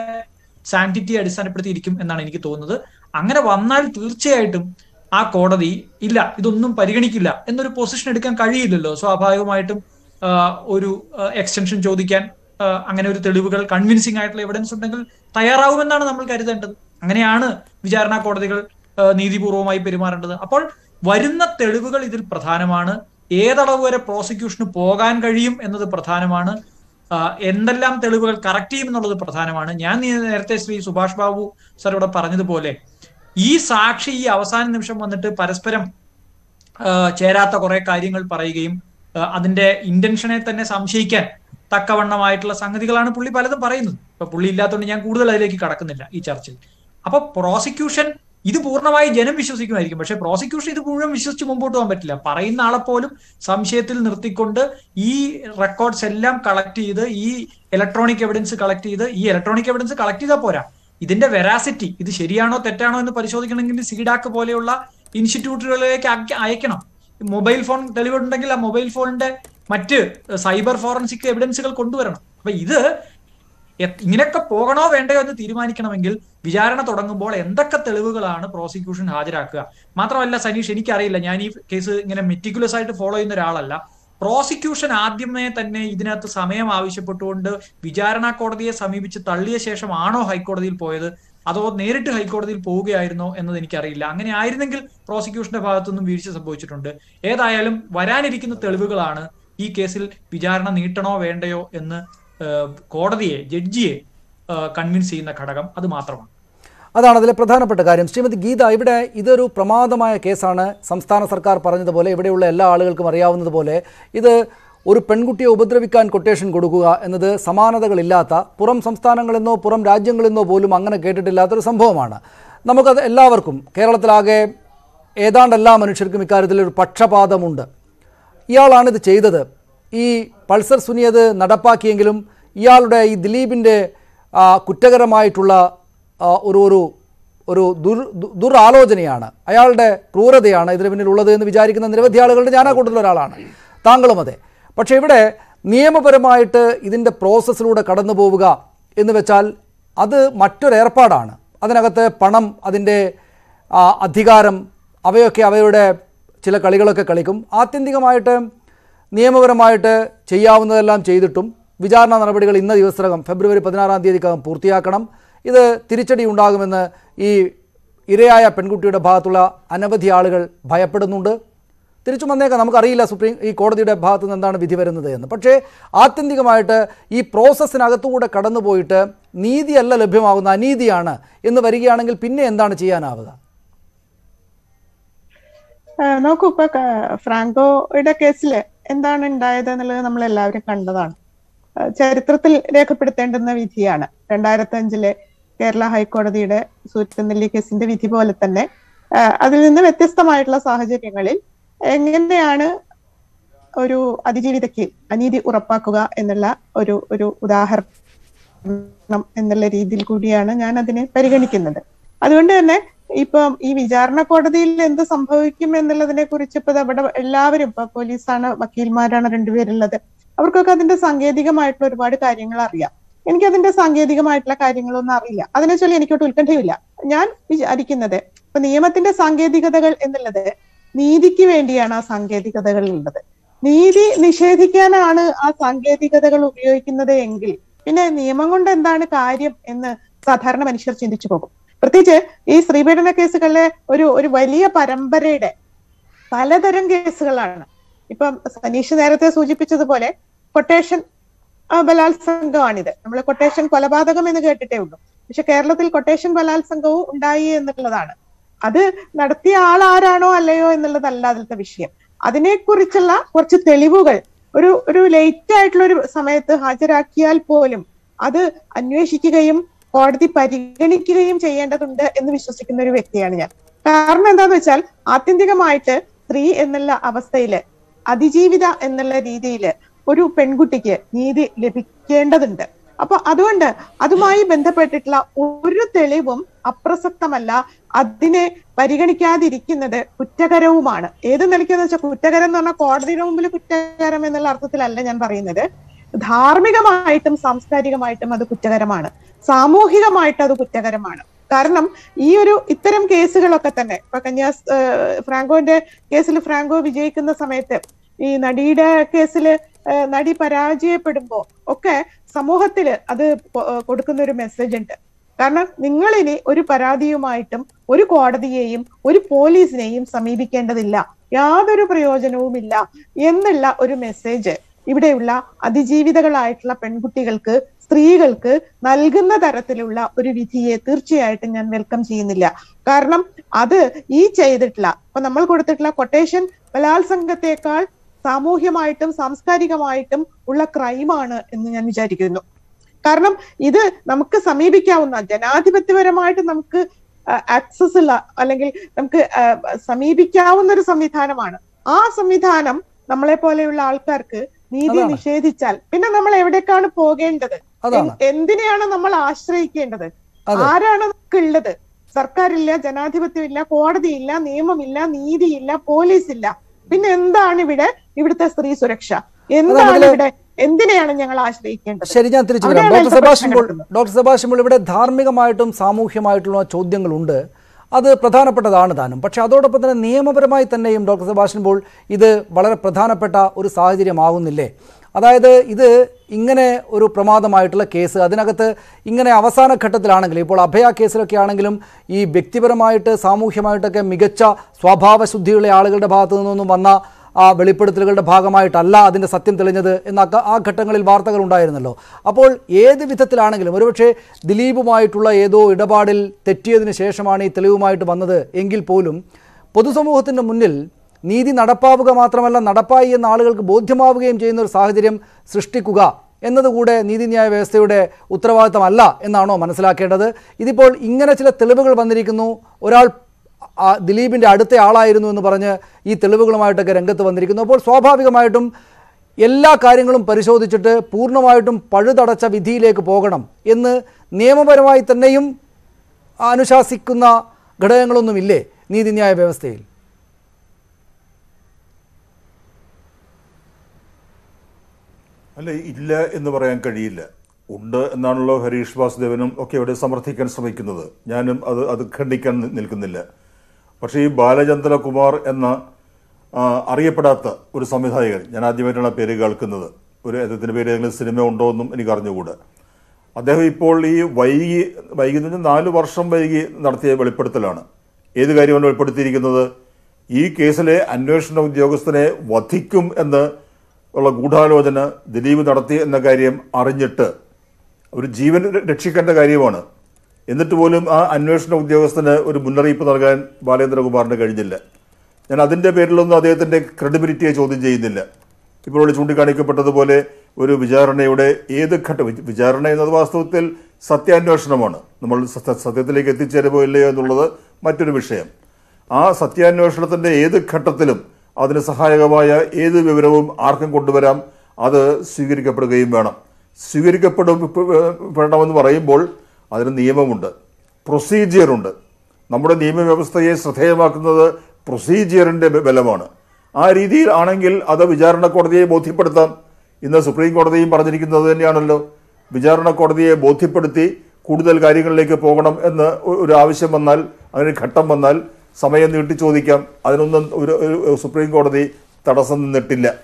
സാങ്ക്ടിറ്റിയെ അടിസ്ഥാനപ്പെടുത്തിയിരിക്കും എന്നാണ് എനിക്ക് തോന്നുന്നത്. അങ്ങനെ വന്നാൽ തീർച്ചയായിട്ടും ആ കോടതി ഇല്ല ഇതൊന്നും പരിഗണിക്കില്ല എന്നൊരു പൊസിഷൻ എടുക്കാൻ കഴിയില്ലല്ലോ. സ്വാഭാവികമായിട്ടും ഒരു എക്സ്റ്റൻഷൻ ചോദിക്കാൻ അങ്ങനെ ഒരു തെളിവുകൾ കൺവിൻസിംഗ് ആയിട്ടുള്ള എവിഡൻസ് ഉണ്ടെങ്കിൽ തയ്യാറാവുമെന്നാണ് നമ്മൾ കരുതേണ്ടത്. അങ്ങനെയാണ് വിചാരണ കോടതികൾ നീതിപൂർവമായി പെരുമാറേണ്ടത്. അപ്പോൾ വരുന്ന തെളിവുകൾ ഇതിൽ പ്രധാനമാണ്. ഏതളവ് വരെ പ്രോസിക്യൂഷന് പോകാൻ കഴിയും എന്നത് പ്രധാനമാണ്. എന്തെല്ലാം തെളിവുകൾ കറക്റ്റ് ചെയ്യും എന്നുള്ളത് പ്രധാനമാണ്. ഞാൻ നേരത്തെ ശ്രീ സുഭാഷ് ബാബു സർ ഇവിടെ പറഞ്ഞതുപോലെ ഈ സാക്ഷി ഈ അവസാന നിമിഷം വന്നിട്ട് പരസ്പരം ചേരാത്ത കുറെ കാര്യങ്ങൾ പറയുകയും അതിന്റെ ഇന്റൻഷനെ തന്നെ സംശയിക്കാൻ തക്കവണ്ണമായിട്ടുള്ള സംഗതികളാണ് പുള്ളി പലതും പറയുന്നത്. ഇപ്പൊ പുള്ളി ഇല്ലാത്തതുകൊണ്ട് ഞാൻ കൂടുതൽ അതിലേക്ക് കടക്കുന്നില്ല ഈ ചർച്ചയിൽ അപ്പൊ പ്രോസിക്യൂഷൻ ഇത് പൂർണമായി ജനം വിശ്വസിക്കുമായിരിക്കും. പക്ഷെ പ്രോസിക്യൂഷൻ ഇത് മുഴുവൻ വിശ്വസിച്ച് മുമ്പോട്ട് പോകാൻ പറ്റില്ല. പറയുന്ന ആളെ പോലും സംശയത്തിൽ നിർത്തിക്കൊണ്ട് ഈ റെക്കോർഡ്സ് എല്ലാം കളക്ട് ചെയ്ത് ഈ ഇലക്ട്രോണിക് എവിഡൻസ് കളക്ട് ചെയ്ത് ഈ ഇലക്ട്രോണിക് എവിഡൻസ് കളക്ട് ചെയ്താൽ പോരാ. ഇതിന്റെ വെറാസിറ്റി ഇത് ശരിയാണോ തെറ്റാണോ എന്ന് പരിശോധിക്കണമെങ്കിൽ സീഡാക്ക് പോലെയുള്ള ഇൻസ്റ്റിറ്റ്യൂട്ടുകളിലേക്ക് അയക്കണം. മൊബൈൽ ഫോൺ തെളിവുണ്ടെങ്കിൽ ആ മൊബൈൽ ഫോണിന്റെ മറ്റ് സൈബർ ഫോറൻസിക് എവിഡൻസുകൾ കൊണ്ടുവരണം. അപ്പൊ ഇത് ഇങ്ങനെയൊക്കെ പോകണോ വേണ്ടയോ എന്ന് തീരുമാനിക്കണമെങ്കിൽ വിചാരണ തുടങ്ങുമ്പോൾ എന്തൊക്കെ തെളിവുകളാണ് പ്രോസിക്യൂഷൻ ഹാജരാക്കുക? മാത്രമല്ല സനീഷ് എനിക്കറിയില്ല ഞാൻ ഈ കേസ് ഇങ്ങനെ മെറ്റിക്കുലസ് ആയിട്ട് ഫോളോ ചെയ്യുന്ന ഒരാളല്ല. പ്രോസിക്യൂഷൻ ആദ്യമേ തന്നെ ഇതിനകത്ത് സമയം ആവശ്യപ്പെട്ടുകൊണ്ട് വിചാരണ കോടതിയെ സമീപിച്ച് തള്ളിയ ശേഷമാണോ ഹൈക്കോടതിയിൽ പോയത്? അതോ നേരിട്ട് ഹൈക്കോടതിയിൽ പോവുകയായിരുന്നോ എന്നത് എനിക്കറിയില്ല. അങ്ങനെ ആയിരുന്നെങ്കിൽ പ്രോസിക്യൂഷന്റെ ഭാഗത്തുനിന്നും വീഴ്ച സംഭവിച്ചിട്ടുണ്ട്. ഏതായാലും വരാനിരിക്കുന്ന തെളിവുകളാണ് ഈ കേസിൽ വിചാരണ നീട്ടണോ വേണ്ടയോ എന്ന് കോടതിയെ ജഡ്ജിയെ കൺവിൻസ് ചെയ്യുന്ന ഘടകം അത് മാത്രമാണ്. അതാണ് അതിലെ പ്രധാനപ്പെട്ട കാര്യം. ശ്രീമതി ഗീത ഇവിടെ ഇതൊരു പ്രമാദമായ കേസാണ്. സംസ്ഥാന സർക്കാർ പറഞ്ഞതുപോലെ ഇവിടെയുള്ള എല്ലാ ആളുകൾക്കും അറിയാവുന്നതുപോലെ ഇത് ഒരു പെൺകുട്ടിയെ ഉപദ്രവിക്കാൻ കൊട്ടേഷൻ കൊടുക്കുക എന്നത് സമാനതകളില്ലാത്ത പുറം സംസ്ഥാനങ്ങളെന്നോ പുറം രാജ്യങ്ങളെന്നോ പോലും അങ്ങനെ കേട്ടിട്ടില്ലാത്തൊരു സംഭവമാണ്. നമുക്കത് എല്ലാവർക്കും കേരളത്തിലാകെ ഏതാണ്ട് എല്ലാ മനുഷ്യർക്കും ഇക്കാര്യത്തിൽ ഒരു പക്ഷപാതമുണ്ട്. ഇയാളാണ് ഇത് ചെയ്തത്. ഈ പൾസർ സുനി അത് നടപ്പാക്കിയെങ്കിലും ഇയാളുടെ ഈ ദിലീപിന്റെ കുറ്റകരമായിട്ടുള്ള ഒരു ഒരു ഒരു ദുർ ദുരാലോചനയാണ്. അയാളുടെ ക്രൂരതയാണ് ഇതിന് പിന്നിലുള്ളത് എന്ന് വിചാരിക്കുന്ന നിരവധി ആളുകളുടെ ഞാനാ കൂട്ടത്തിൽ ഒരാളാണ്. താങ്കളും അതെ. പക്ഷേ ഇവിടെ നിയമപരമായിട്ട് ഇതിന്റെ പ്രോസസ്സിലൂടെ കടന്നു പോവുക എന്ന് വെച്ചാൽ അത് മറ്റൊരേർപ്പാടാണ് അതിനകത്ത് പണം അതിന്റെ അധികാരം അവയൊക്കെ അവയുടെ ചില കളികളൊക്കെ കളിക്കും. ആത്യന്തികമായിട്ട് നിയമപരമായിട്ട് ചെയ്യാവുന്നതെല്ലാം ചെയ്തിട്ടും വിചാരണ നടപടികൾ ഇന്ന ദിവസത്തിനകം ഫെബ്രുവരി പതിനാറാം തീയതിക്കകം പൂർത്തിയാക്കണം. ഇത് തിരിച്ചടി ഉണ്ടാകുമെന്ന് ഈ ഇരയായ പെൺകുട്ടിയുടെ ഭാഗത്തുള്ള അനവധി ആളുകൾ ഭയപ്പെടുന്നുണ്ട്. തിരിച്ചു വന്നേക്കാം. നമുക്കറിയില്ല സുപ്രീം ഈ കോടതിയുടെ ഭാഗത്തു നിന്ന് എന്താണ് വിധി വരുന്നത് എന്ന്. പക്ഷേ ആത്യന്തികമായിട്ട് ഈ പ്രോസസ്സിനകത്തുകൂടെ കടന്നുപോയിട്ട് നീതിയല്ല ലഭ്യമാകുന്ന അനീതിയാണ് എന്ന് വരികയാണെങ്കിൽ പിന്നെ എന്താണ് ചെയ്യാനാവുക? നോക്കൂ ഇപ്പൊ ഫ്രാങ്കോയുടെ കേസിൽ എന്താണ് ഉണ്ടായത് എന്നുള്ളത് നമ്മൾ എല്ലാവരും കണ്ടതാണ് ചരിത്രത്തിൽ രേഖപ്പെടുത്തേണ്ടുന്ന വിധിയാണ്. രണ്ടായിരത്തി അഞ്ചിലെ കേരള ഹൈക്കോടതിയുടെ സൂറ്റനെല്ലി കേസിന്റെ വിധി പോലെ തന്നെ അതിൽ നിന്ന് വ്യത്യസ്തമായിട്ടുള്ള സാഹചര്യങ്ങളിൽ എങ്ങനെയാണ് ഒരു അതിജീവിതയ്ക്ക് അനീതി ഉറപ്പാക്കുക എന്നുള്ള ഒരു ഒരു ഉദാഹരണം എന്നുള്ള രീതിയിൽ കൂടിയാണ് ഞാൻ അതിനെ പരിഗണിക്കുന്നത്. അതുകൊണ്ട് തന്നെ ഇപ്പം ഈ വിചാരണ കോടതിയിൽ എന്ത് സംഭവിക്കും എന്നുള്ളതിനെ കുറിച്ച് ഇപ്പൊ അവിടെ എല്ലാവരും ഇപ്പൊ പോലീസാണ് വക്കീൽമാരാണ് രണ്ടുപേരുള്ളത്. അവർക്കൊക്കെ അതിന്റെ സാങ്കേതികമായിട്ടുള്ള ഒരുപാട് കാര്യങ്ങൾ അറിയാം. എനിക്ക് അതിന്റെ സാങ്കേതികമായിട്ടുള്ള കാര്യങ്ങളൊന്നും അറിയില്ല. അതിനെ ചൊല്ലി എനിക്കൊട്ട് ഉത്കണ്ഠയില്ല ഞാൻ വിചാരിക്കുന്നത് ഇപ്പൊ നിയമത്തിന്റെ സാങ്കേതികതകൾ എന്നുള്ളത് നീതിക്ക് വേണ്ടിയാണ് ആ സാങ്കേതികതകൾ ഉള്ളത്. നീതി നിഷേധിക്കാനാണ് ആ സാങ്കേതികതകൾ ഉപയോഗിക്കുന്നത് എങ്കിൽ പിന്നെ നിയമം കൊണ്ട് എന്താണ് കാര്യം എന്ന് സാധാരണ മനുഷ്യർ ചിന്തിച്ചു പോകും. പ്രത്യേകിച്ച് ഈ സ്ത്രീപീഡന കേസുകളിലെ ഒരു ഒരു വലിയ പരമ്പരയുടെ പലതരം കേസുകളാണ്. ഇപ്പം സനീഷ് നേരത്തെ സൂചിപ്പിച്ചതുപോലെ കൊട്ടേഷൻ ബലാത്സംഗമാണിത്. നമ്മൾ കൊട്ടേഷൻ കൊലപാതകം എന്ന് കേട്ടിട്ടേ ഉള്ളൂ. പക്ഷെ കേരളത്തിൽ കൊട്ടേഷൻ ബലാത്സംഗവും ഉണ്ടായി എന്നുള്ളതാണ്. അത് നടത്തിയ ആൾ ആരാണോ അല്ലയോ എന്നുള്ളതല്ല അതിലത്തെ വിഷയം. അതിനെക്കുറിച്ചുള്ള കുറച്ച് തെളിവുകൾ ഒരു ഒരു ലേറ്റ് ആയിട്ടുള്ള ഒരു സമയത്ത് ഹാജരാക്കിയാൽ പോലും അത് അന്വേഷിക്കുകയും കോടതി പരിഗണിക്കുകയും ചെയ്യേണ്ടതുണ്ട് എന്ന് വിശ്വസിക്കുന്ന ഒരു വ്യക്തിയാണ് ഞാൻ. കാരണം എന്താന്ന് വെച്ചാൽ ആത്യന്തികമായിട്ട് സ്ത്രീ എന്നുള്ള അവസ്ഥയിൽ അതിജീവിത എന്നുള്ള രീതിയിൽ ഒരു പെൺകുട്ടിക്ക് നീതി ലഭിക്കേണ്ടതുണ്ട്. അപ്പൊ അതുകൊണ്ട് അതുമായി ബന്ധപ്പെട്ടിട്ടുള്ള ഒരു തെളിവും അപ്രസക്തമല്ല. അതിനെ പരിഗണിക്കാതിരിക്കുന്നത് കുറ്റകരവുമാണ്. ഏത് നിലയ്ക്കെന്ന് വെച്ചാൽ കുറ്റകരം എന്ന് പറഞ്ഞാൽ കോടതിയുടെ മുമ്പിൽ കുറ്റകരം എന്നുള്ള അർത്ഥത്തിലല്ല ഞാൻ പറയുന്നത്. ധാർമ്മികമായിട്ടും സാംസ്കാരികമായിട്ടും അത് കുറ്റകരമാണ്. സാമൂഹികമായിട്ട് അത് കുറ്റകരമാണ്. കാരണം ഈ ഒരു ഇത്തരം കേസുകളൊക്കെ തന്നെ ഇപ്പൊ കന്യാസ് ഫ്രാങ്കോന്റെ കേസിൽ ഫ്രാങ്കോ വിജയിക്കുന്ന സമയത്ത് ഈ നടിയുടെ കേസിൽ നടി പരാജയപ്പെടുമ്പോ ഒക്കെ സമൂഹത്തിൽ അത് കൊടുക്കുന്ന ഒരു മെസ്സേജ് ഉണ്ട് കാരണം നിങ്ങൾ ഒരു പരാതിയുമായിട്ടും ഒരു കോടതിയെയും ഒരു പോലീസിനെയും സമീപിക്കേണ്ടതില്ല. യാതൊരു പ്രയോജനവുമില്ല എന്നുള്ള ഒരു മെസ്സേജ് ഇവിടെയുള്ള അതിജീവിതകളായിട്ടുള്ള പെൺകുട്ടികൾക്ക് സ്ത്രീകൾക്ക് നൽകുന്ന തരത്തിലുള്ള ഒരു വിധിയെ തീർച്ചയായിട്ടും ഞാൻ വെൽക്കം ചെയ്യുന്നില്ല. കാരണം അത് ഈ ചെയ്തിട്ടില്ല ഇപ്പൊ നമ്മൾ കൊടുത്തിട്ടുള്ള കൊട്ടേഷൻ ബലാത്സംഗത്തെക്കാൾ സാമൂഹ്യമായിട്ടും സാംസ്കാരികമായിട്ടും ഉള്ള ക്രൈമാണ് എന്ന് ഞാൻ വിചാരിക്കുന്നു. കാരണം ഇത് നമുക്ക് സമീപിക്കാവുന്ന ജനാധിപത്യപരമായിട്ട് നമുക്ക് ആക്സസ് ഉള്ള അല്ലെങ്കിൽ നമുക്ക് സമീപിക്കാവുന്ന ഒരു സംവിധാനമാണ്. ആ സംവിധാനം നമ്മളെ പോലെയുള്ള ആൾക്കാർക്ക് നീതി നിഷേധിച്ചാൽ പിന്നെ നമ്മൾ എവിടേക്കാണ് പോകേണ്ടത്? എന്തിനെയാണ് നമ്മൾ ആശ്രയിക്കേണ്ടത്. ആരാണ് നമുക്കുള്ളത്? സർക്കാരില്ല ജനാധിപത്യമില്ല കോടതിയില്ല നിയമമില്ല നീതിയില്ല പോലീസ് ഇല്ല പിന്നെ എന്താണ് ഇവിടെ ഇവിടുത്തെ സ്ത്രീ സുരക്ഷ? എന്താണ് ഇവിടെ? എന്തിനെയാണ് ഞങ്ങൾ ആശ്രയിക്കേണ്ടത്? ശരി ഞാൻ തിരിച്ചു വരാം. ഡോക്ടർ സെബാസ്റ്റ്യൻ ഡോക്ടർ പോൾ ഇവിടെ ധാർമ്മികമായിട്ടും സാമൂഹ്യമായിട്ടുള്ള ചോദ്യങ്ങളുണ്ട്. അത് പ്രധാനപ്പെട്ടതാണ് താനും. പക്ഷേ അതോടൊപ്പം തന്നെ നിയമപരമായി തന്നെയും ഡോക്ടർ സുഭാഷൻ പോൾ ഇത് വളരെ പ്രധാനപ്പെട്ട ഒരു സാഹചര്യമാകുന്നില്ലേ അതായത് ഇത് ഇങ്ങനെ ഒരു പ്രമാദമായിട്ടുള്ള കേസ് അതിനകത്ത് ഇങ്ങനെ അവസാന ഘട്ടത്തിലാണെങ്കിലും ഇപ്പോൾ അഭയ കേസിലൊക്കെ ആണെങ്കിലും ഈ വ്യക്തിപരമായിട്ട് സാമൂഹ്യമായിട്ടൊക്കെ മികച്ച സ്വഭാവശുദ്ധിയുള്ള ആളുകളുടെ ഭാഗത്തു നിന്നൊന്നും വന്ന ആ വെളിപ്പെടുത്തലുകളുടെ ഭാഗമായിട്ടല്ല അതിന്റെ സത്യം തെളിഞ്ഞത് എന്നൊക്കെ ആ ഘട്ടങ്ങളിൽ വാർത്തകൾ ഉണ്ടായിരുന്നല്ലോ. അപ്പോൾ ഏത് വിധത്തിലാണെങ്കിലും ഒരുപക്ഷെ ദിലീപുമായിട്ടുള്ള ഏതോ ഇടപാടിൽ തെറ്റിയതിന് ശേഷമാണ് ഈ തെളിവുമായിട്ട് വന്നത് എങ്കിൽ പോലും പൊതുസമൂഹത്തിന്റെ മുന്നിൽ നീതി നടപ്പാവുക മാത്രമല്ല നടപ്പായി എന്ന ആളുകൾക്ക് ബോധ്യമാവുകയും ചെയ്യുന്ന ഒരു സാഹചര്യം സൃഷ്ടിക്കുക എന്നതുകൂടെ നീതിന്യായ വ്യവസ്ഥയുടെ ഉത്തരവാദിത്തമല്ല എന്നാണോ മനസ്സിലാക്കേണ്ടത്. ഇതിപ്പോൾ ഇങ്ങനെ ചില തെളിവുകൾ വന്നിരിക്കുന്നു. ഒരാൾ ദിലീപിന്റെ അടുത്ത ആളായിരുന്നു എന്ന് പറഞ്ഞ് ഈ തെളിവുകളുമായിട്ടൊക്കെ രംഗത്ത് വന്നിരിക്കുന്നു. അപ്പോൾ സ്വാഭാവികമായിട്ടും എല്ലാ കാര്യങ്ങളും പരിശോധിച്ചിട്ട് പൂർണമായിട്ടും പഴുതടച്ച വിധിയിലേക്ക് പോകണം എന്ന് നിയമപരമായി തന്നെയും അനുശാസിക്കുന്ന ഘടകങ്ങളൊന്നുമില്ലേ നീതിന്യായ വ്യവസ്ഥയിൽ? അല്ല ഇല്ല എന്ന് പറയാൻ കഴിയില്ല. ഉണ്ട് എന്നാണല്ലോ ഹരീഷ് വാസുദേവനും ഒക്കെ ഇവിടെ സമർത്ഥിക്കാൻ ശ്രമിക്കുന്നത്. ഞാനും അത് അത് ഖണ്ഡിക്കാൻ നിൽക്കുന്നില്ല. പക്ഷേ ഈ ബാലചന്ദ്രകുമാർ എന്ന അറിയപ്പെടാത്ത ഒരു സംവിധായകൻ ഞാൻ ആദ്യമായിട്ടാണ് പേര് കേൾക്കുന്നത്. ഒരു അദ്ദേഹത്തിന്റെ പേര് ഏതെങ്കിലും സിനിമ ഉണ്ടോ എന്നും എനിക്ക് അറിഞ്ഞുകൂടാ അദ്ദേഹം ഇപ്പോൾ ഈ വൈകി വൈകി എന്ന് നാല് വർഷം വൈകി നടത്തിയ വെളിപ്പെടുത്തലാണ്. ഏത് കാര്യമാണ് വെളിപ്പെടുത്തിയിരിക്കുന്നത്? ഈ കേസിലെ അന്വേഷണ ഉദ്യോഗസ്ഥനെ വധിക്കും എന്ന് ഉള്ള ഗൂഢാലോചന ദിലീപ് നടത്തി എന്ന കാര്യം അറിഞ്ഞിട്ട് ഒരു ജീവൻ രക്ഷിക്കേണ്ട കാര്യമാണ്. എന്നിട്ട് പോലും ആ അന്വേഷണ ഉദ്യോഗസ്ഥന് ഒരു മുന്നറിയിപ്പ് നൽകാൻ ബാലേന്ദ്രകുമാറിന് കഴിഞ്ഞില്ല. ഞാൻ അതിന്റെ പേരിലൊന്നും അദ്ദേഹത്തിന്റെ ക്രെഡിബിലിറ്റിയെ ചോദ്യം ചെയ്യുന്നില്ല. ഇപ്പോൾ ഇവിടെ ചൂണ്ടിക്കാണിക്കപ്പെട്ടതുപോലെ ഒരു വിചാരണയുടെ ഏത് ഘട്ട വിചാരണ എന്നത് വാസ്തവത്തിൽ സത്യാന്വേഷണമാണ്. നമ്മൾ സത്യ- സത്യത്തിലേക്ക് എത്തിച്ചേരുമോ ഇല്ലയോ എന്നുള്ളത് മറ്റൊരു വിഷയം. ആ സത്യാന്വേഷണത്തിന്റെ ഏത് ഘട്ടത്തിലും അതിന് സഹായകമായ ഏത് വിവരവും ആർക്കും കൊണ്ടുവരാം. അത് സ്വീകരിക്കപ്പെടുകയും വേണം. സ്വീകരിക്കപ്പെടും വേണമെന്ന് പറയുമ്പോൾ അതിന് നിയമമുണ്ട്. പ്രൊസീജിയറുണ്ട്. നമ്മുടെ നിയമവ്യവസ്ഥയെ ശ്രദ്ധേയമാക്കുന്നത് പ്രൊസീജിയറിന്റെ ബലമാണ്. ആ രീതിയിൽ ആണെങ്കിൽ അത് വിചാരണ കോടതിയെ ബോധ്യപ്പെടുത്താം. ഇന്ന് സുപ്രീം കോടതിയും പറഞ്ഞിരിക്കുന്നത് തന്നെയാണല്ലോ. വിചാരണ കോടതിയെ ബോധ്യപ്പെടുത്തി കൂടുതൽ കാര്യങ്ങളിലേക്ക് പോകണം എന്ന് ഒരു ആവശ്യം വന്നാൽ അതിന് ഘട്ടം വന്നാൽ സമയം നീട്ടി ചോദിക്കാം. അതിനൊന്നും ഒരു സുപ്രീം കോടതി തടസ്സം നിന്നിട്ടില്ല.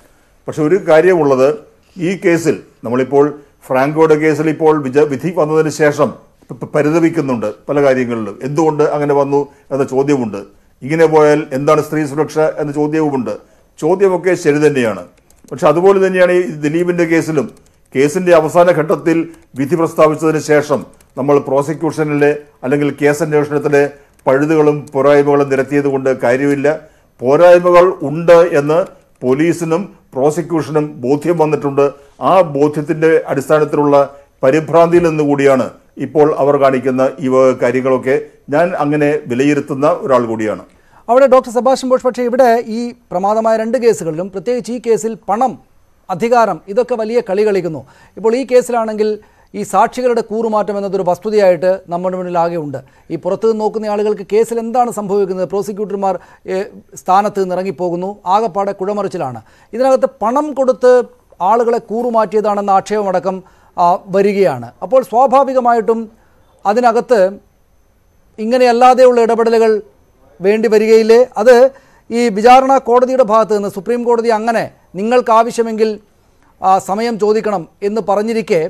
പക്ഷെ ഒരു കാര്യമുള്ളത് ഈ കേസിൽ നമ്മളിപ്പോൾ ഫ്രാങ്കോയുടെ കേസിൽ ഇപ്പോൾ വിജ വിധി വന്നതിന് ശേഷം പരിതപിക്കുന്നുണ്ട് പല കാര്യങ്ങളിലും. എന്തുകൊണ്ട് അങ്ങനെ വന്നു എന്ന ചോദ്യമുണ്ട്. ഇങ്ങനെ പോയാൽ എന്താണ് സ്ത്രീ സുരക്ഷ എന്ന ചോദ്യവുമുണ്ട്. ചോദ്യമൊക്കെ ശരി തന്നെയാണ്. പക്ഷെ അതുപോലെ തന്നെയാണ് ഈ ദിലീപിന്റെ കേസിലും. കേസിന്റെ അവസാന ഘട്ടത്തിൽ വിധി പ്രസ്താവിച്ചതിന് ശേഷം നമ്മൾ പ്രോസിക്യൂഷനിലെ അല്ലെങ്കിൽ കേസ് അന്വേഷണത്തിലെ പഴുതുകളും പോരായ്മകളും നിരത്തിയത് കൊണ്ട് കാര്യമില്ല. പോരായ്മകൾ ഉണ്ട് എന്ന് പോലീസിനും പ്രോസിക്യൂഷനും ബോധ്യം വന്നിട്ടുണ്ട്. ആ ബോധ്യത്തിന്റെ അടിസ്ഥാനത്തിലുള്ള പരിഭ്രാന്തിയിൽ നിന്നുകൂടിയാണ് ഇപ്പോൾ അവർ കാണിക്കുന്ന ഈ കാര്യങ്ങളൊക്കെ. ഞാൻ അങ്ങനെ വിലയിരുത്തുന്ന ഒരാൾ കൂടിയാണ്. അവിടെ ഡോക്ടർ സെബാസ്റ്റ്യൻ ബോഷ് പക്ഷേ ഇവിടെ ഈ പ്രമാദമായ രണ്ട് കേസുകളിലും പ്രത്യേകിച്ച് ഈ കേസിൽ പണം അധികാരം ഇതൊക്കെ വലിയ കളി കളിക്കുന്നു. ഇപ്പോൾ ഈ കേസിലാണെങ്കിൽ ഈ സാക്ഷികളുടെ കൂറുമാറ്റം എന്നതൊരു വസ്തുതയായിട്ട് നമ്മുടെ മുന്നിൽ ആകെ ഉണ്ട്. ഈ പുറത്തു നിന്ന് നോക്കുന്ന ആളുകൾക്ക് കേസിൽ എന്താണ് സംഭവിക്കുന്നത്? പ്രോസിക്യൂട്ടർമാർ സ്ഥാനത്ത് നിന്ന് ഇറങ്ങിപ്പോകുന്നു. ആകെപ്പാടെ കുഴമറിച്ചിലാണ്. ഇതിനകത്ത് പണം കൊടുത്ത് ആളുകളെ കൂറുമാറ്റിയതാണെന്ന ആക്ഷേപമടക്കം വരികയാണ്. അപ്പോൾ സ്വാഭാവികമായിട്ടും അതിനകത്ത് ഇങ്ങനെയല്ലാതെയുള്ള ഇടപെടലുകൾ വേണ്ടി വരികയില്ലേ? അത് ഈ വിചാരണ കോടതിയുടെ ഭാഗത്ത് നിന്ന് സുപ്രീം കോടതി അങ്ങനെ നിങ്ങൾക്ക് ആവശ്യമെങ്കിൽ സമയം ചോദിക്കണം എന്ന് പറഞ്ഞിരിക്കെ